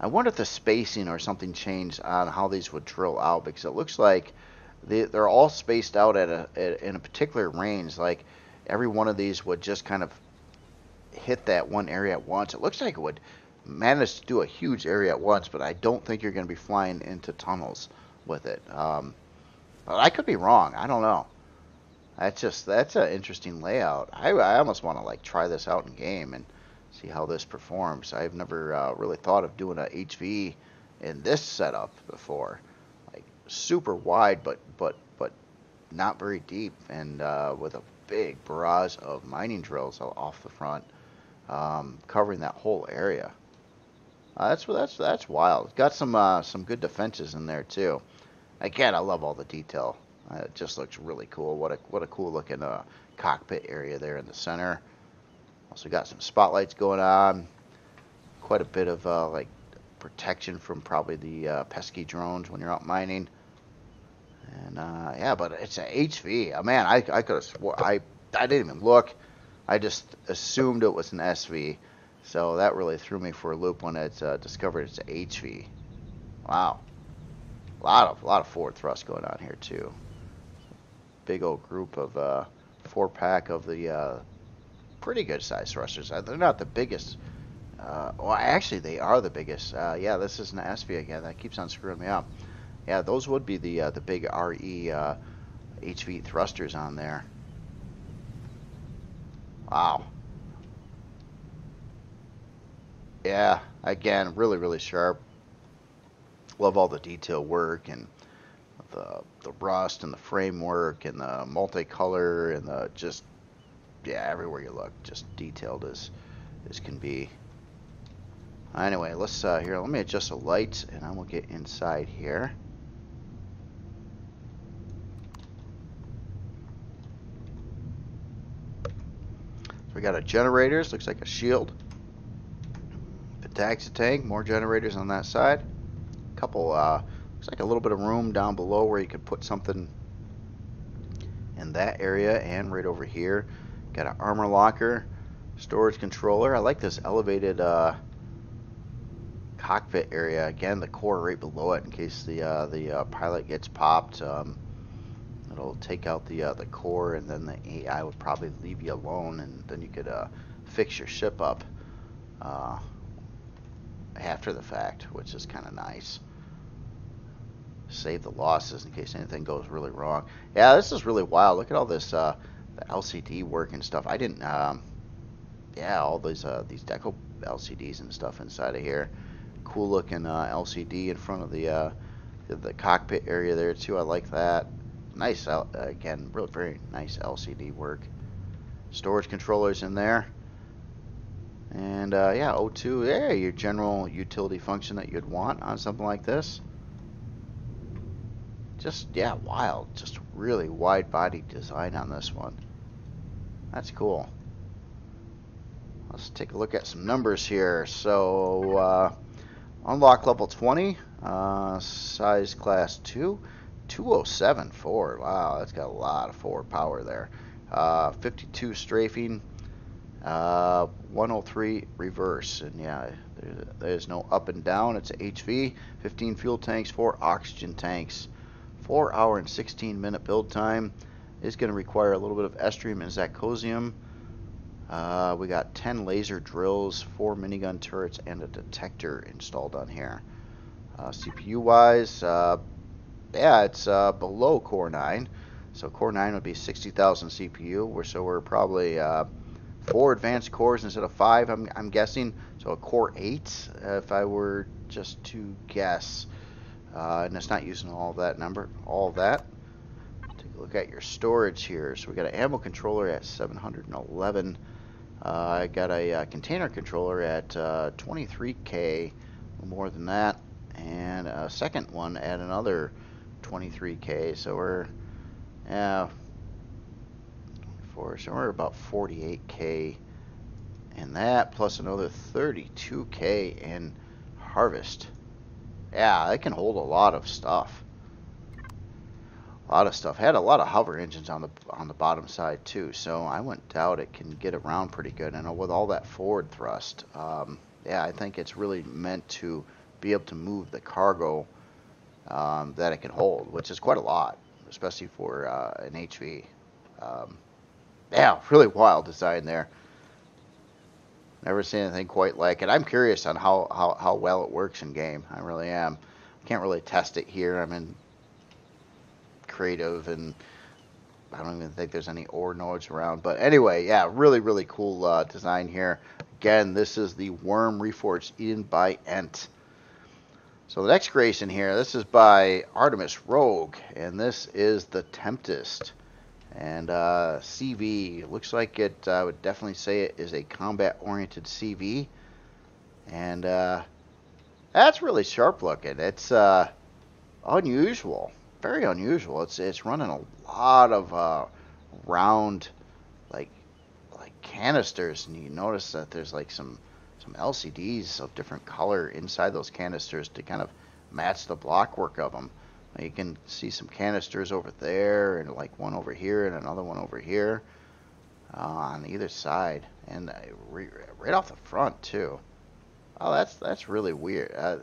I wonder if the spacing or something changed on how these would drill out because it looks like they, they're all spaced out at a at, in a particular range. Like every one of these would just kind of hit that one area at once. It looks like it would manage to do a huge area at once, but I don't think you're going to be flying into tunnels with it. Um, but I could be wrong. I don't know. That's just that's an interesting layout. I, I almost want to like try this out in game and see how this performs. I've never uh, really thought of doing a HV in this setup before. Like super wide, but but but not very deep, and uh, with a big barrage of mining drills off the front um, covering that whole area. Uh, that's that's that's wild. Got some uh, some good defenses in there too. Again, I love all the detail. Uh, it just looks really cool. What a what a cool looking uh, cockpit area there in the center. Also got some spotlights going on. Quite a bit of uh, like protection from probably the uh, pesky drones when you're out mining. And uh, yeah, but it's an HV. Oh, man, I, I could have I I didn't even look. I just assumed it was an SV. So that really threw me for a loop when it discovered it's an HV. Wow, a lot of a lot of forward thrust going on here too. Big old group of uh, four pack of the uh, pretty good size thrusters. Uh, they're not the biggest. Uh, well, actually, they are the biggest. Uh, yeah, this is an SV again. That keeps on screwing me up. Yeah, those would be the uh, the big RE uh, HV thrusters on there. Wow. Yeah, again, really, really sharp. Love all the detail work and the the rust and the framework and the multicolor and the just yeah, everywhere you look, just detailed as as can be. Anyway, let's uh, here. Let me adjust the lights, and I will get inside here. we got a generators, looks like a shield. A taxi tank, more generators on that side. A couple, uh, looks like a little bit of room down below where you could put something in that area and right over here. Got an armor locker, storage controller. I like this elevated uh, cockpit area. Again, the core right below it in case the uh, the uh, pilot gets popped. Um, it'll take out the uh, the core and then the AI would probably leave you alone and then you could uh, fix your ship up uh, after the fact which is kind of nice save the losses in case anything goes really wrong yeah this is really wild look at all this uh, the LCD work and stuff I didn't um, yeah all these uh, these deco LCDs and stuff inside of here cool looking uh, LCD in front of the the cockpit area there too I like that nice, again, really very nice LCD work. Storage controllers in there. And uh, yeah, O2, yeah, your general utility function that you'd want on something like this. Just, yeah, wild. Just really wide body design on this one. That's cool. Let's take a look at some numbers here. So, uh, unlock level 20, uh, size class 2. 207 forward. Wow, that's got a lot of forward power there. Uh, 52 strafing, uh, 103 reverse, and yeah, there's no up and down. It's HV, 15 fuel tanks, four oxygen tanks, four hour and 16 minute build time. Is going to require a little bit of Erestrum and zirconium. Uh, we got 10 laser drills, four minigun turrets, and a detector installed on here. Uh, CPU wise, uh, yeah, it's uh, below Core 9. So Core 9 would be 60,000 CPU. We're, so we're probably uh, four advanced cores instead of five, I'm, I'm guessing. So a Core 8, uh, if I were just to guess. Uh, and it's not using all that number, all that. Take a look at your storage here. So we got an ammo controller at 711. Uh, I got a uh, container controller at 23k, more than that, and a second one at another 23k, so we're yeah, for so we're about 48k and that, plus another 32k in harvest. Yeah, it can hold a lot of stuff. A lot of stuff. Had a lot of hover engines on the on the bottom side too, so I wouldn't doubt it can get around pretty good. And with all that forward thrust, um, yeah, I think it's really meant to be able to move the cargo um, that it can hold, which is quite a lot, especially for uh, an HV. Um, yeah, really wild design there. Never seen anything quite like it. I'm curious on how, how, how well it works in game. I really am. I can't really test it here. I'm in creative and I don't even think there's any ore nodes around. But anyway, yeah, really, really cool uh, design here. Again, this is the Worm Reforged Eden by Ent. So the next creation here, this is by Artemis Rogue, and this is the Tempest. And uh, CV, looks like it, I would definitely say it is a combat-oriented CV. And uh, that's really sharp looking. It's uh, unusual, very unusual. It's it's running a lot of uh, round, like like canisters, and you notice that there's like some some LCDs of different color inside those canisters to kind of match the block work of them. You can see some canisters over there, and like one over here, and another one over here uh, on either side, and uh, right off the front too. Oh, that's that's really weird. Uh,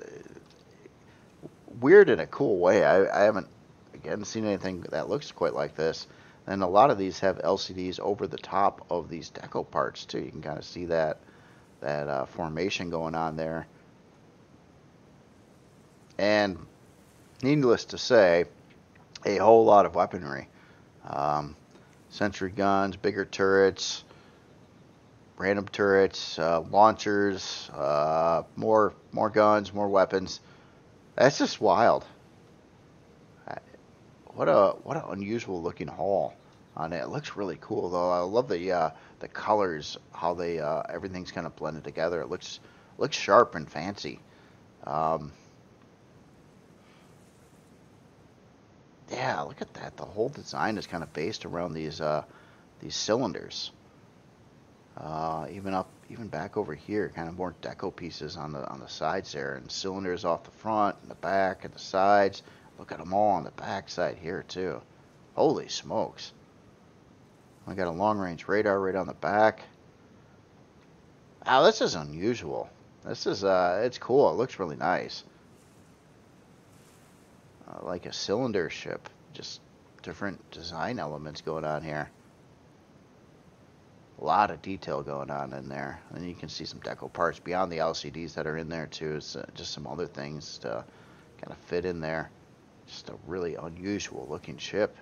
weird in a cool way. I, I haven't again seen anything that looks quite like this. And a lot of these have LCDs over the top of these deco parts too. You can kind of see that that uh, formation going on there. And needless to say, a whole lot of weaponry. Um, sentry guns, bigger turrets, random turrets, uh, launchers, uh, more more guns, more weapons. That's just wild. What a what an unusual looking haul on it. It looks really cool though. I love the uh, the colors, how they uh, everything's kind of blended together. It looks looks sharp and fancy. Um, yeah, look at that. The whole design is kind of based around these uh, these cylinders. Uh, even up, even back over here, kind of more deco pieces on the on the sides there, and cylinders off the front and the back and the sides. Look at them all on the back side here too. Holy smokes! I got a long range radar right on the back. Wow, this is unusual. This is uh, it's cool. It looks really nice. Uh, like a cylinder ship, just different design elements going on here a lot of detail going on in there. And you can see some deco parts beyond the LCDs that are in there too. It's uh, just some other things to kind of fit in there. Just a really unusual looking ship.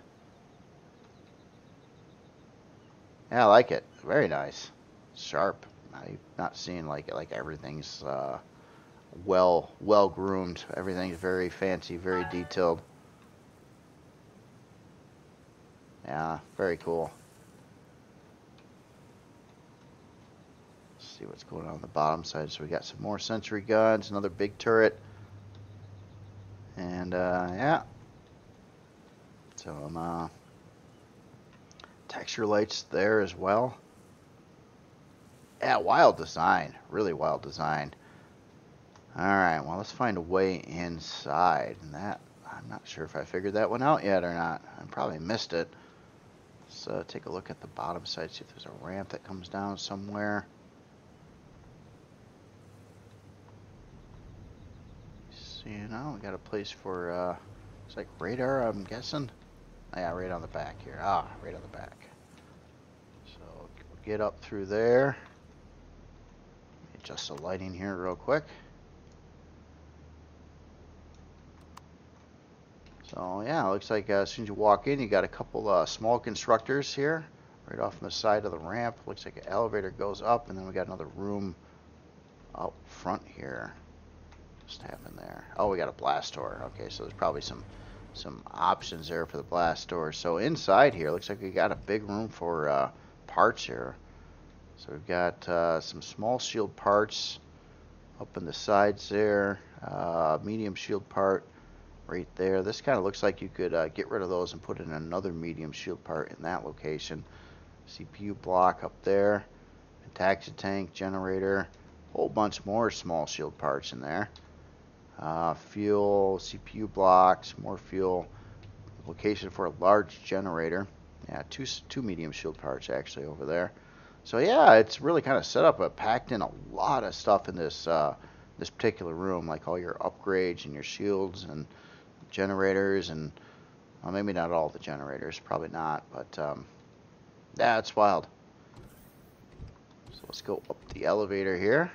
Yeah, I like it. Very nice. Sharp. I'm not seeing like like everything's uh, well well groomed. Everything's very fancy, very detailed. Yeah, very cool. see what's going on on the bottom side. So we got some more sentry guns, another big turret. And uh, yeah. Some uh, texture lights there as well. Yeah, wild design. Really wild design. Alright, well let's find a way inside. And that, I'm not sure if I figured that one out yet or not. I probably missed it. Let's uh, take a look at the bottom side, see if there's a ramp that comes down somewhere. See you know, we got a place for, uh, it's like radar, I'm guessing. Yeah, right on the back here. Ah, right on the back. So, we'll get up through there. Adjust the lighting here real quick. So yeah, looks like uh, as soon as you walk in, you got a couple uh, small constructors here, right off on the side of the ramp. Looks like an elevator goes up, and then we got another room out front here just happened there? Oh, we got a blast door. Okay, so there's probably some some options there for the blast door. So inside here, looks like we got a big room for uh, parts here. So we've got uh, some small shield parts up in the sides there, uh, medium shield part right there. This kind of looks like you could uh, get rid of those and put in another medium shield part in that location. CPU block up there, taxi tank, generator, whole bunch more small shield parts in there uh, fuel, CPU blocks, more fuel, location for a large generator. Yeah, two, two medium shield parts actually over there. So yeah, it's really kind of set up, but packed in a lot of stuff in this uh, this particular room, like all your upgrades and your shields and generators and well, maybe not all the generators, probably not, but um, yeah, it's wild. So let's go up the elevator here.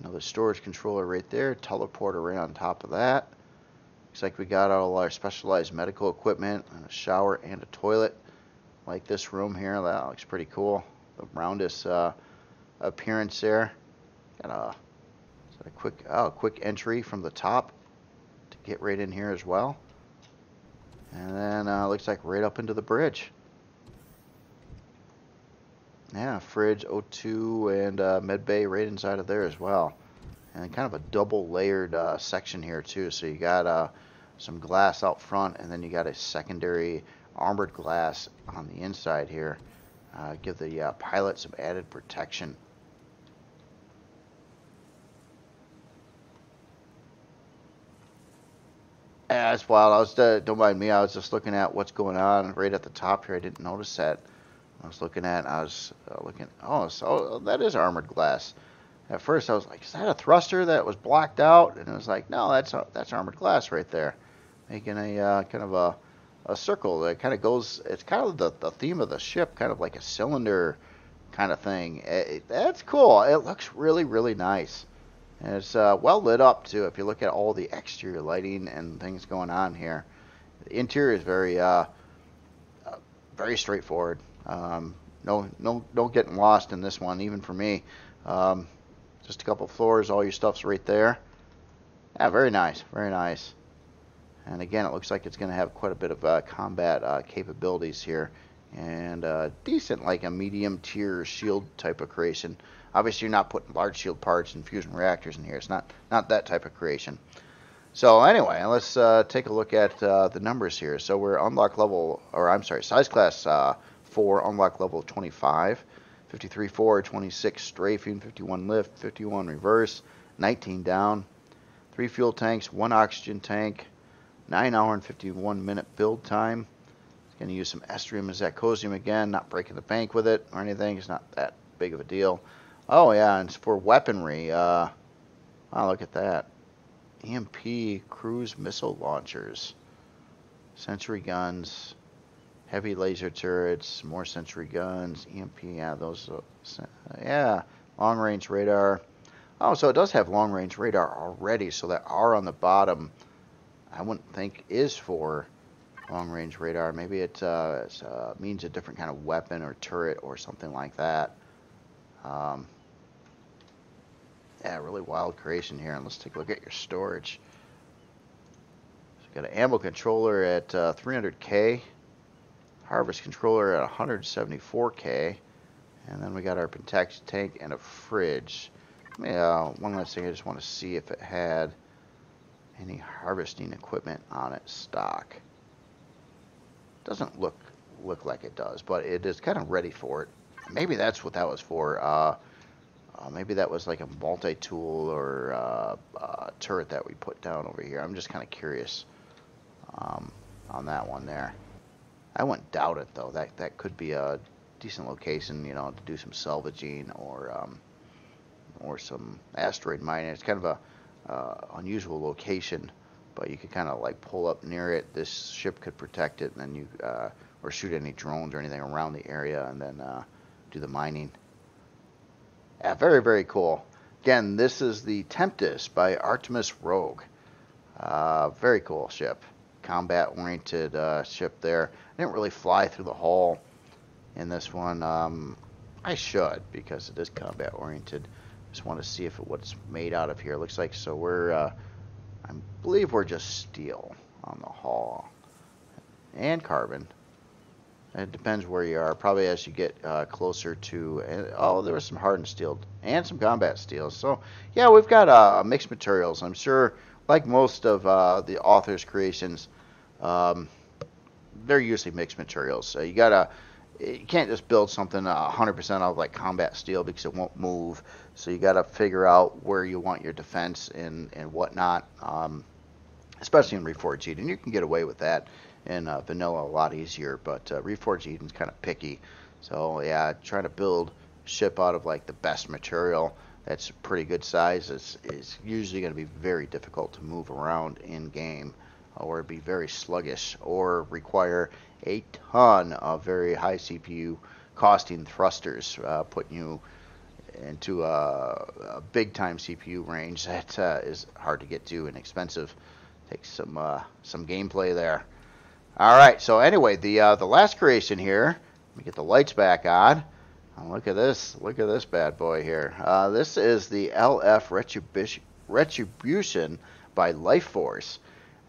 Another storage controller right there, teleporter right on top of that. Looks like we got all our specialized medical equipment, and a shower and a toilet. Like this room here, that looks pretty cool. The roundest uh, appearance there. Got a, a quick, oh, quick entry from the top to get right in here as well. And then uh, looks like right up into the bridge. Yeah, fridge, O2, and uh, med bay right inside of there as well. And kind of a double layered uh, section here too. So you got uh, some glass out front, and then you got a secondary armored glass on the inside here. Uh, give the uh, pilot some added protection. It's wild. I was uh, don't mind me. I was just looking at what's going on right at the top here. I didn't notice that. I was looking at. I was uh, looking. Oh, so that is armored glass. At first, I was like, "Is that a thruster that was blocked out?" And it was like, "No, that's uh, that's armored glass right there, making a uh, kind of a a circle that kind of goes. It's kind of the the theme of the ship, kind of like a cylinder kind of thing. It, it, that's cool. It looks really really nice. And it's uh, well lit up too. If you look at all the exterior lighting and things going on here, the interior is very, uh, uh, very straightforward. Um, no, no, no getting lost in this one, even for me. Um, just a couple floors, all your stuff's right there. Yeah, very nice, very nice. And again, it looks like it's going to have quite a bit of uh, combat uh, capabilities here, and uh, decent, like a medium tier shield type of creation. Obviously, you're not putting large shield parts and fusion reactors in here. It's not not that type of creation. So anyway, let's uh, take a look at uh, the numbers here. So we're unlock level, or I'm sorry, size class uh, 4, unlock level 25, 53 4, 26 strafing, 51 lift, 51 reverse, 19 down, 3 fuel tanks, 1 oxygen tank, 9 hour and 51 minute build time. Going to use some Erestrum and Zascosium again, not breaking the bank with it or anything. It's not that big of a deal. Oh yeah, and for weaponry, uh, oh look at that. EMP cruise missile launchers, sentry guns, heavy laser turrets, more sentry guns, EMP, yeah, those, uh, yeah, long range radar. Oh, so it does have long range radar already, so that R on the bottom, I wouldn't think is for long range radar. Maybe it uh, uh, means a different kind of weapon or turret or something like that. Um, yeah, really wild creation here. And let's take a look at your storage. So got an ammo controller at uh, 300k, harvest controller at 174k, and then we got our Pentaxid tank and a fridge. Yeah, one last thing, I just want to see if it had any harvesting equipment on its stock. Doesn't look look like it does, but it is kind of ready for it. Maybe that's what that was for. Uh, uh, maybe that was like a multi-tool or uh, uh, turret that we put down over here. I'm just kind of curious um, on that one there. I wouldn't doubt it though. That that could be a decent location, you know, to do some salvaging or um, or some asteroid mining. It's kind of a uh, unusual location, but you could kind of like pull up near it. This ship could protect it, and then you uh, or shoot any drones or anything around the area, and then uh, do the mining. Yeah, very, very cool. Again, this is the Tempest by Artemis Rogue. Uh, very cool ship. Combat-oriented uh, ship there. I didn't really fly through the hull in this one. Um, I should, because it is combat-oriented. Just want to see if it what's made out of here. Looks like so we're, uh, I believe we're just steel on the hull. And carbon. It depends where you are. Probably as you get uh, closer to. Uh, oh, there was some hardened steel and some combat steel. So yeah, we've got uh, mixed materials. I'm sure, like most of uh, the author's creations, um, they're usually mixed materials. So you gotta. You can't just build something 100% out of like combat steel because it won't move. So you got to figure out where you want your defense and and whatnot. Um, especially in Reforged Eden, you can get away with that in uh, vanilla a lot easier, but uh, Reforged Eden's kind of picky. So yeah, trying to build ship out of like the best material that's pretty good size is, is usually going to be very difficult to move around in game or be very sluggish or require a ton of very high CPU costing thrusters, uh, putting you into a, a, big time CPU range that uh, is hard to get to and expensive. Takes some uh, some gameplay there. All right, so anyway, the uh, the last creation here, let me get the lights back on. Oh, look at this, look at this bad boy here. Uh, this is the LF Retribution, Retribution by LyfeForse.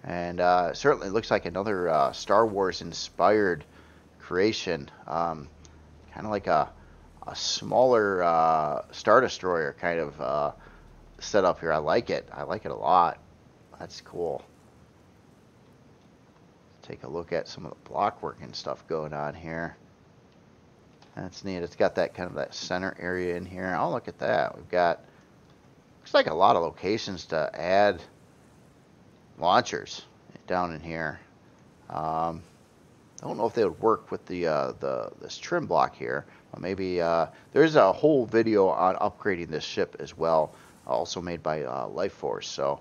And uh, certainly looks like another uh, Star Wars inspired creation. Um, kind of like a, a smaller uh, Star Destroyer kind of uh, setup here. I like it. I like it a lot. That's cool take a look at some of the block work and stuff going on here. That's neat. It's got that kind of that center area in here. Oh, look at that. We've got, looks like a lot of locations to add launchers down in here. Um, I don't know if they would work with the uh, the this trim block here. But maybe uh, there's a whole video on upgrading this ship as well, also made by uh, LyfeForse. So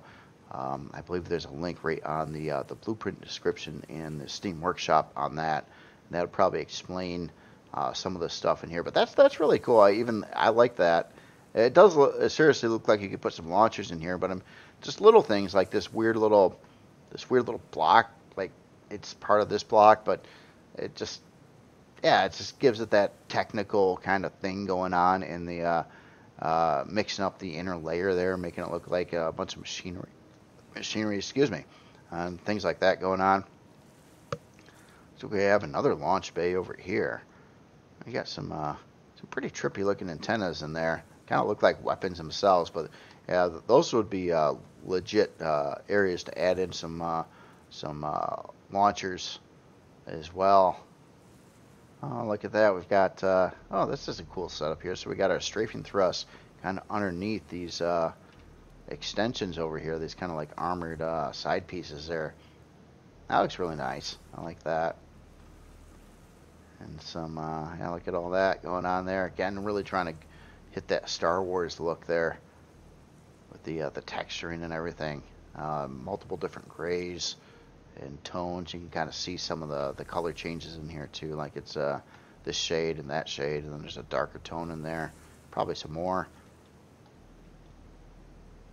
um, I believe there's a link right on the uh, the blueprint description and the Steam Workshop on that. And that would probably explain uh, some of the stuff in here. But that's that's really cool. I even I like that. It does look, it seriously look like you could put some launchers in here, but I'm just little things like this weird little this weird little block like it's part of this block, but it just yeah, it just gives it that technical kind of thing going on in the uh, uh, mixing up the inner layer there, making it look like a bunch of machinery, machinery, excuse me, and things like that going on. So we have another launch bay over here. We got some uh, some pretty trippy looking antennas in there. Kind of look like weapons themselves, but yeah, those would be uh, legit uh, areas to add in some uh, some uh, launchers as well. Oh, look at that. We've got, uh, oh, this is a cool setup here. So we got our strafing thrust kind of underneath these extensions over here, these kind of like armored uh, side pieces there. That looks really nice. I like that. And some, uh, yeah, look at all that going on there. Again, really trying to hit that Star Wars look there with the uh, the texturing and everything. Uh, multiple different grays and tones. You can kind of see some of the, the color changes in here too, like it's uh, this shade and that shade, and then there's a darker tone in there, probably some more.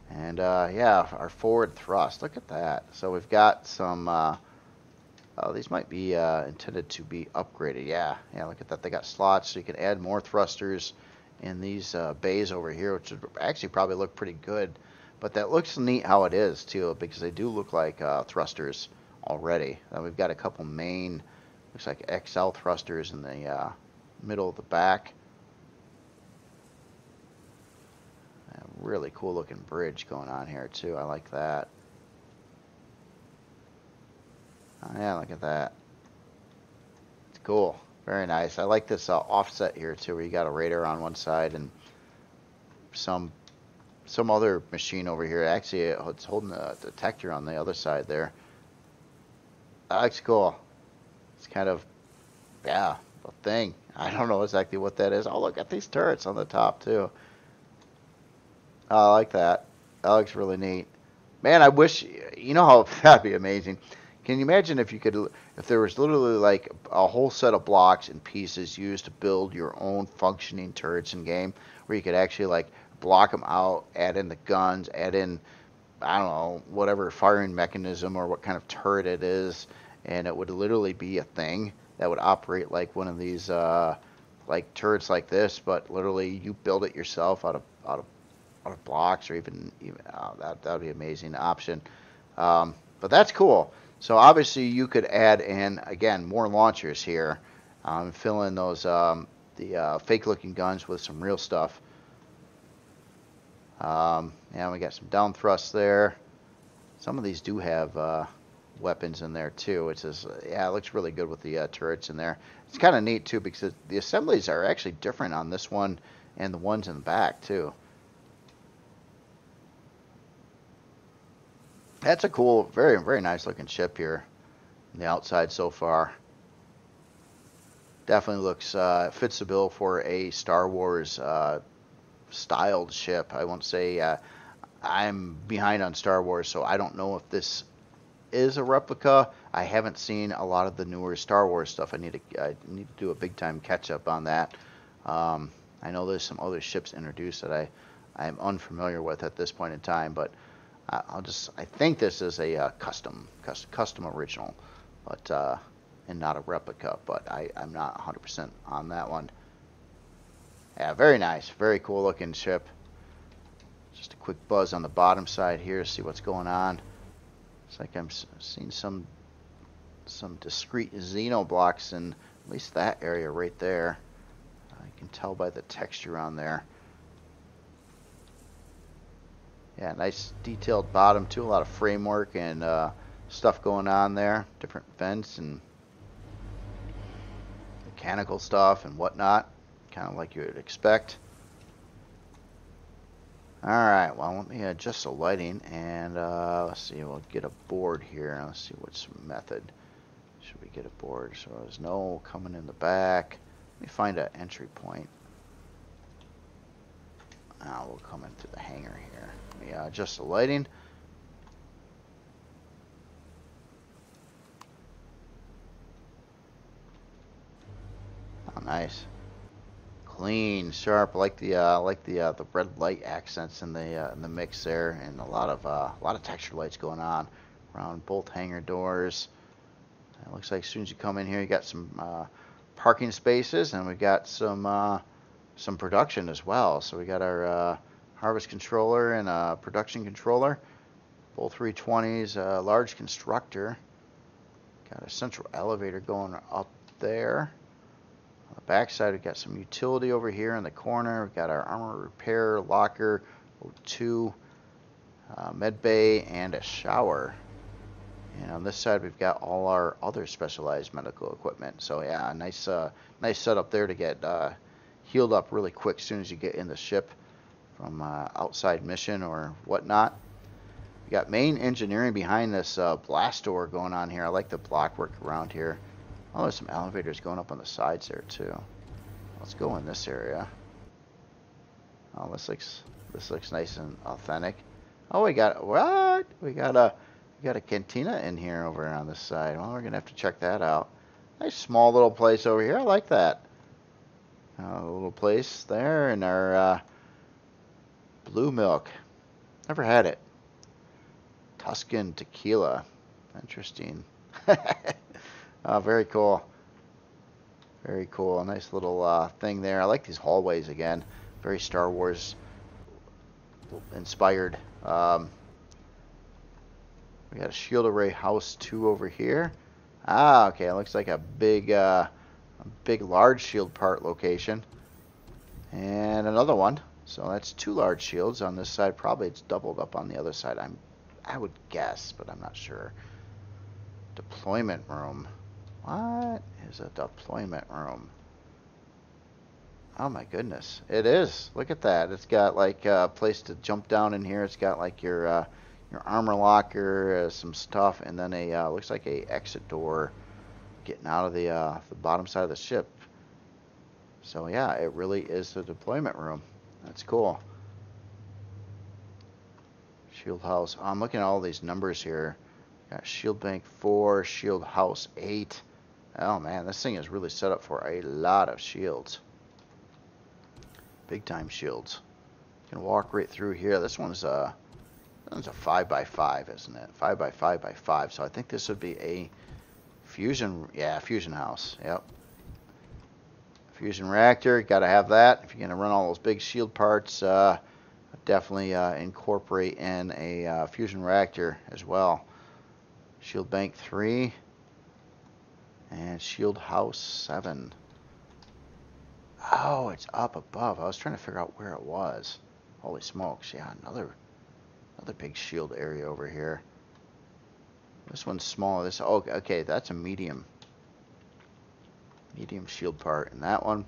And uh, yeah, our forward thrust, look at that. So we've got some, uh, oh, these might be uh, intended to be upgraded. Yeah, yeah, look at that. They got slots, so you can add more thrusters in these uh, bays over here, which would actually probably look pretty good. But that looks neat how it is too, because they do look like uh, thrusters already. Then we've got a couple main, looks like XL thrusters in the uh, middle of the back. A really cool looking bridge going on here too. I like that. Oh, yeah, look at that. It's cool. Very nice. I like this uh, offset here too, where you got a radar on one side and some some other machine over here. Actually, it's holding a detector on the other side there. That looks cool. It's kind of, yeah, a thing. I don't know exactly what that is. Oh, look at these turrets on the top, too. Oh, I like that. That looks really neat. Man, I wish, you know how [LAUGHS] that'd be amazing. Can you imagine if you could, if there was literally like a whole set of blocks and pieces used to build your own functioning turrets in game, where you could actually like block them out, add in the guns, add in I don't know, whatever firing mechanism or what kind of turret it is, and it would literally be a thing that would operate like one of these uh, like turrets like this, but literally you build it yourself out of out of of blocks or even even uh, that that would be an amazing option. Um, but that's cool. So obviously you could add in again more launchers here, um, fill in those um, the uh, fake looking guns with some real stuff. Um, yeah, we got some down thrusts there. Some of these do have uh, weapons in there too, is, yeah, it looks really good with the uh, turrets in there. It's kind of neat too because the assemblies are actually different on this one and the ones in the back too. That's a cool, very, very nice looking ship here the outside so far. Definitely looks, uh, fits the bill for a Star Wars uh, styled ship. I won't say uh, I'm behind on Star Wars, so I don't know if this is a replica. I haven't seen a lot of the newer Star Wars stuff. I need to I need to do a big time catch up on that. Um, I know there's some other ships introduced that I I'm unfamiliar with at this point in time, but I'll just I think this is a uh, custom, custom custom original, but uh, and not a replica. But I I'm not 100% on that one. Yeah, very nice. Very cool looking ship. Just a quick buzz on the bottom side here, to see what's going on. It's like I'm seeing some some discrete xeno blocks in at least that area right there. I can tell by the texture on there. Yeah, nice detailed bottom too. A lot of framework and uh, stuff going on there. Different vents and mechanical stuff and whatnot kind of like you would expect. Alright, well, let me adjust the lighting, and uh, let's see, we'll get a board here. Let's see what's method. Should we get a board? So there's no coming in the back. Let me find an entry point. Now we'll come into the hangar here. Me adjust the lighting. Oh, nice clean, sharp. Like the uh, like the uh, the red light accents in the uh, in the mix there, and a lot of uh, a lot of texture lights going on around both hangar doors. It looks like as soon as you come in here, you got some uh, parking spaces, and we've got some uh, some production as well. So we got our harvest controller and a production controller, both 320s, a large constructor. Got a central elevator going up there. On the back side, we've got some utility over here in the corner. We've got our armor repair locker, O2, uh, med bay, and a shower. And on this side, we've got all our other specialized medical equipment. So yeah, nice, uh, nice setup there to get uh, healed up really quick as soon as you get in the ship from uh, outside mission or whatnot. We got main engineering behind this uh, blast door going on here. I like the block work around here. Oh, there's some elevators going up on the sides there too. Let's go in this area. Oh, this looks this looks nice and authentic. Oh, we got what? We got a we got a cantina in here over on this side. Well, we're gonna have to check that out. Nice small little place over here. I like that. Uh, a little place there in our uh, blue milk. Never had it. Tuscan tequila. Interesting. Uh, [LAUGHS] very cool. Very cool. Nice little uh, thing there. I like these hallways again. Very Star Wars inspired. Um, we got a shield array house 2 over here. Ah, okay. It looks like a big, uh, a big large shield part location. And another one. So that's two large shields on this side. Probably it's doubled up on the other side. I'm, I would guess, but I'm not sure. Deployment room. What is a deployment room? Oh my goodness. It is. Look at that. It's got like a place to jump down in here. It's got like your uh, your armor locker, uh, some stuff, and then a uh, looks like a exit door getting out of the uh, the bottom side of the ship. So yeah, it really is the deployment room. That's cool. Shield house. Oh, I'm looking at all these numbers here. Got shield bank 4, shield house 8. Oh man, this thing is really set up for a lot of shields. Big time shields. You can walk right through here. This one's a, this one's a 5 by 5 isn't it? 5 by 5 by 5 So I think this would be a fusion, yeah, fusion house. Yep. Fusion reactor, got to have that. If you're going to run all those big shield parts, uh, definitely uh, incorporate in a uh, fusion reactor as well. Shield bank 3. And Shield House 7. Oh, it's up above. I was trying to figure out where it was. Holy smokes. Yeah, another another big shield area over here. This one's smaller. This oh, okay, that's a medium. Medium shield part. in that one.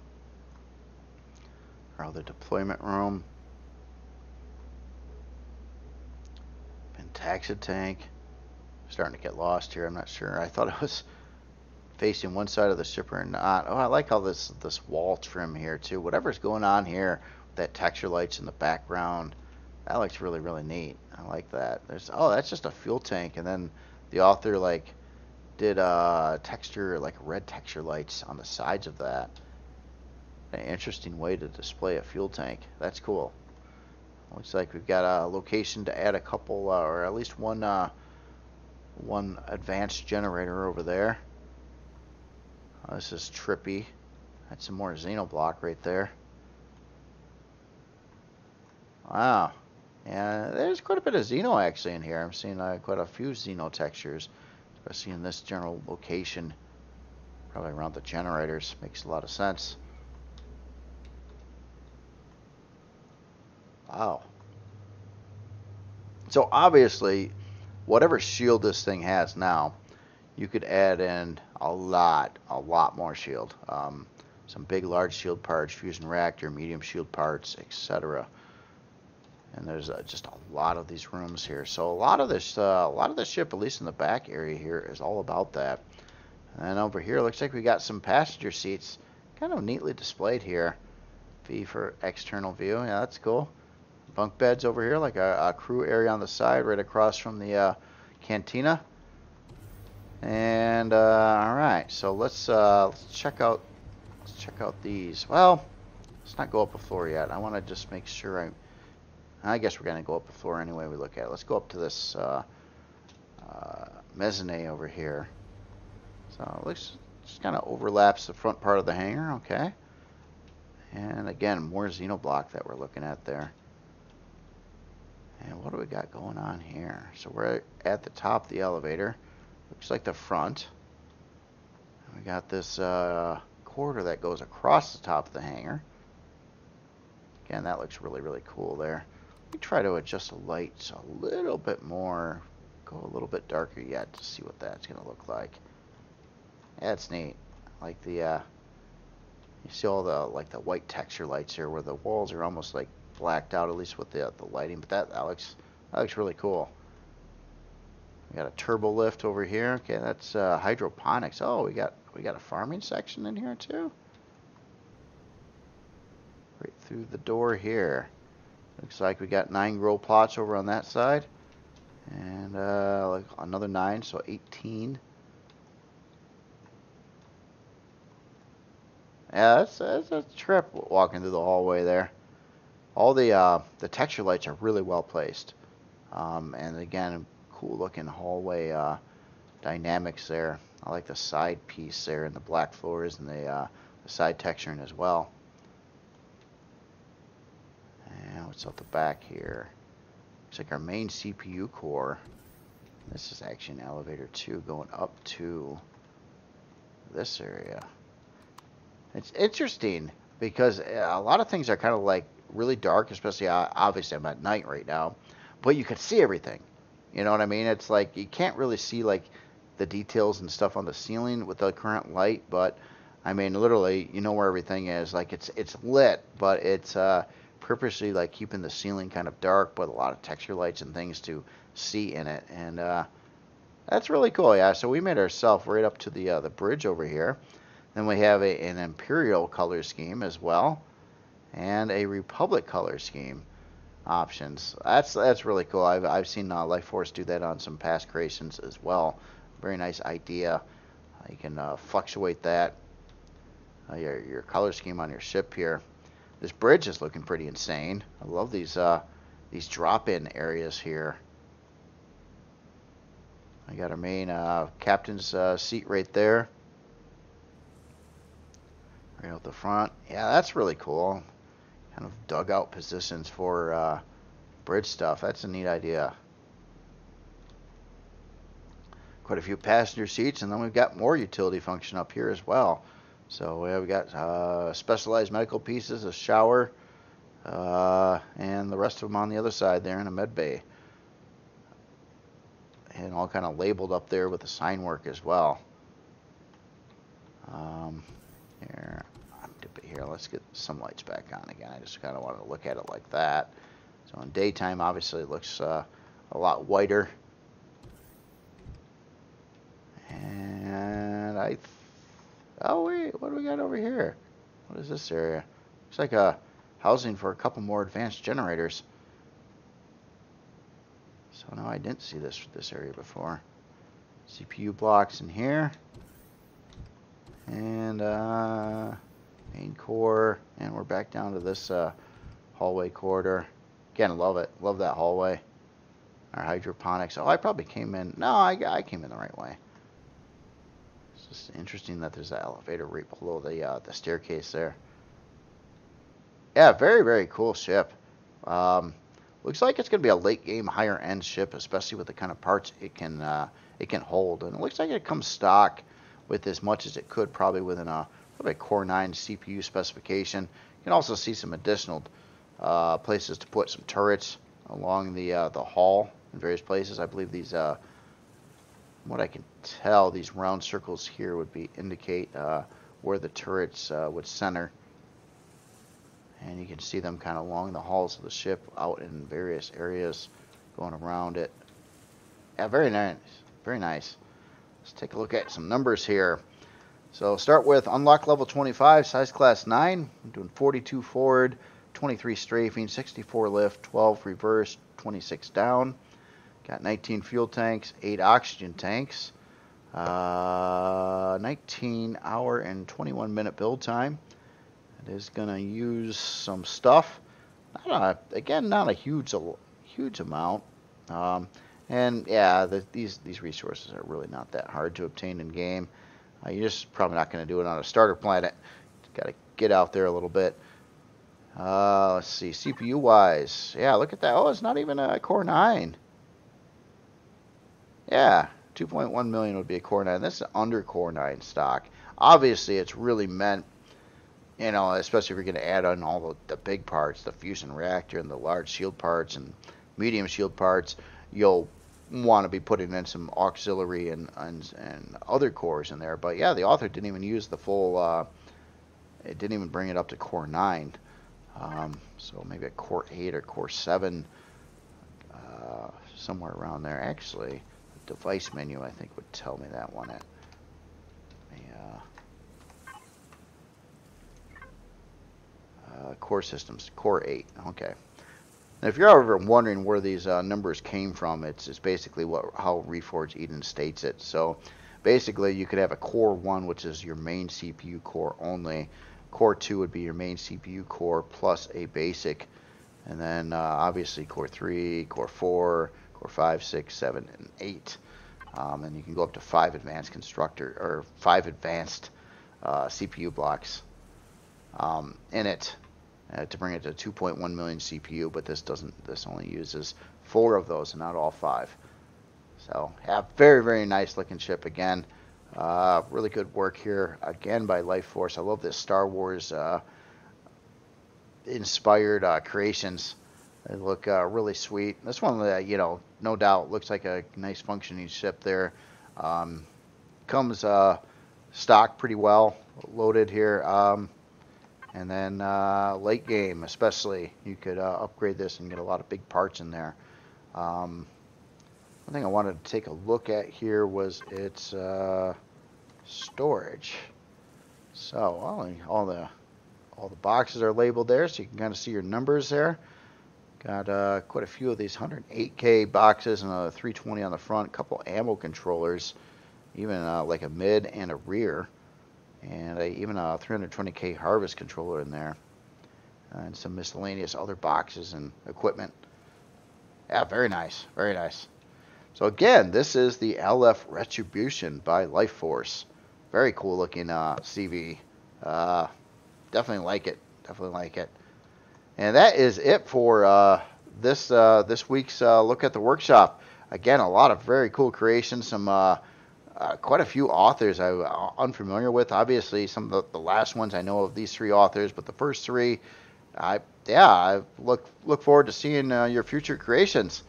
Our other deployment room. Pentaxid tank. Starting to get lost here. I'm not sure. I thought it was facing one side of the ship or not. Oh, I like all this this wall trim here too. Whatever's going on here, that texture lights in the background, that looks really really neat. I like that. There's oh, that's just a fuel tank, and then the author like did uh texture like red texture lights on the sides of that. An interesting way to display a fuel tank. That's cool. Looks like we've got a location to add a couple, uh, or at least one, uh, one advanced generator over there. Oh, this is trippy. That's some more Xenoblock right there. Wow. Yeah, there's quite a bit of Xeno actually in here. I'm seeing uh, quite a few Xeno textures, especially in this general location. Probably around the generators. Makes a lot of sense. Wow. So obviously, whatever shield this thing has now, you could add in a lot, a lot more shield. Um, some big, large shield parts, fusion reactor, medium shield parts, etc. and there's uh, just a lot of these rooms here. So a lot of this, uh, a lot of the ship, at least in the back area here, is all about that. And over here, looks like we got some passenger seats, kind of neatly displayed here. V for external view. Yeah, that's cool. Bunk beds over here, like a, a crew area on the side, right across from the uh, cantina. And uh, all right, so let's uh, let's check out let's check out these. Well, let's not go up a floor yet. I want to just make sure I I guess we're going to go up the floor anyway we look at it. Let's go up to this uh, uh, mezzanine over here. So it looks just kind of overlaps the front part of the hangar, okay. And again, more Xenoblock that we're looking at there. And what do we got going on here? So we're at the top of the elevator. Looks like the front. We got this uh, that goes across the top of the hangar. Again, that looks really, really cool there try to adjust the lights a little bit more. Go a little bit darker yet to see what that's going to look like. That's neat. Like the, uh, you see all the, like the white texture lights here where the walls are almost like blacked out, at least with the, the lighting. But that, that looks, that looks really cool. We got a turbo lift over here. Okay, that's uh, hydroponics. Oh, we got we got a farming section in here too. Right through the door here. Looks like we got nine grow plots over on that side. And uh, like another nine, so 18. Yeah, that's, that's a trip walking through the hallway there. All the uh, the texture lights are really well placed. Um, and again, cool looking hallway uh, dynamics there. I like the side piece there and the black floors and the, uh, the side texturing as well. And what's out the back here? Looks like our main CPU core. This is actually an elevator too, going up to this area. It's interesting because a lot of things are kind of like really dark, especially uh, obviously I'm at night right now, but you can see everything. You know what I mean? It's like you can't really see like the details and stuff on the ceiling with the current light, but I mean literally you know where everything is. Like it's it's lit, but it's uh purposely like keeping the ceiling kind of dark, but a lot of texture lights and things to see in it, and uh, that's really cool. Yeah, so we made ourselves right up to the uh, the bridge over here. Then we have a, an Imperial color scheme as well, and a Republic color scheme options. That's that's really cool. I've I've seen uh, LyfeForse do that on some past creations as well. Very nice idea. You can uh, fluctuate that uh, your your color scheme on your ship here. This bridge is looking pretty insane. I love these uh, these drop-in areas here. I got our main uh, captain's uh, seat right there. Right out the front. Yeah, that's really cool. Kind of dugout positions for uh, bridge stuff. That's a neat idea. Quite a few passenger seats, and then we've got more utility function up here as well. So we got uh, specialized medical pieces, a shower, uh, and the rest of them on the other side there in a med bay. And all kind of labeled up there with the sign work as well. Um, here, dip it here. Let's get some lights back on again. I just kind of wanted to look at it like that. So in daytime, obviously, it looks uh, a lot whiter. And I Oh wait, what do we got over here? What is this area? Looks like a housing for a couple more advanced generators. So no, I didn't see this this area before. CPU blocks in here. And uh, main core. And we're back down to this uh, hallway corridor. Again, love it. Love that hallway. Our hydroponics. Oh, I probably came in. No, I, I came in the right way. It's just interesting that there's an elevator right below the uh, the staircase there. Yeah, very very cool ship. Um, looks like it's going to be a late game higher end ship, especially with the kind of parts it can uh, it can hold. And it looks like it comes stock with as much as it could, probably within a probably Core 9 CPU specification. You can also see some additional uh, places to put some turrets along the uh, the hall in various places. I believe these uh, what I can tell, these round circles here would be indicate uh, where the turrets uh, would center. and you can see them kind of along the hulls of the ship out in various areas going around it. Yeah, very nice. Very nice. Let's take a look at some numbers here. So start with unlock level 25, size class 9. I'm doing 42 forward, 23 strafing, 64 lift, 12 reverse, 26 down. Got 19 fuel tanks, 8 oxygen tanks, uh, 19 hour and 21 minute build time. It is going to use some stuff. Not a, again, not a huge, a huge amount. Um, and yeah, the, these these resources are really not that hard to obtain in game. Uh, you're just probably not going to do it on a starter planet. Got to get out there a little bit. Uh, let's see, CPU wise, yeah, look at that. Oh, it's not even a Core 9. Yeah, 2.1 million would be a Core 9. This is under Core 9 stock. Obviously, it's really meant you know, especially if you're going to add on all the, the big parts, the fusion reactor and the large shield parts and medium shield parts, you'll want to be putting in some auxiliary and, and, and other cores in there. But yeah, the author didn't even use the full, uh, it didn't even bring it up to core 9. Um, so maybe a core 8 or core 7, uh, somewhere around there. Actually, device menu I think would tell me that one. At, Uh, core systems, core 8. Okay. Now, if you're ever wondering where these uh, numbers came from, it's, it's basically what how Reforged Eden states it. So basically, you could have a core 1, which is your main CPU core only. Core 2 would be your main CPU core plus a basic. And then uh, obviously core 3, core 4, core 5, 6, 7, and 8. Um, and you can go up to 5 advanced constructor or 5 advanced uh, CPU blocks um, in it uh, to bring it to 2.1 million CPU, but this doesn't. This only uses four of those, and not all five. So, yeah, very very nice looking ship again. Uh, really good work here again by LyfeForse. I love this Star Wars uh, inspired uh, creations. They look uh, really sweet. This one, uh, you know, no doubt looks like a nice functioning ship there. Um, comes stock pretty well loaded here. Um, and then uh, late game, especially, you could uh, upgrade this and get a lot of big parts in there. Um, one thing I wanted to take a look at here was its uh, storage. So all the all the boxes are labeled there, so you can kind of see your numbers there. Got uh, quite a few of these 108K boxes and a 320 on the front, a couple ammo controllers, even uh, like a mid and a rear and a, even a 320k harvest controller in there and some miscellaneous other boxes and equipment. Yeah very nice very nice. So again this is the LF Retribution by LyfeForse. Very cool looking uh, CV uh, definitely like it definitely like it and that is it for uh, this uh, this week's uh, look at the workshop again a lot of very cool creations some uh, uh, quite a few authors I'm uh, unfamiliar with. Obviously, some of the, the, last ones I know of these three authors, but the first three, I yeah, I look look forward to seeing your future creations.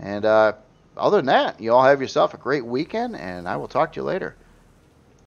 And other than that, you all have yourself a great weekend, and I will talk to you later.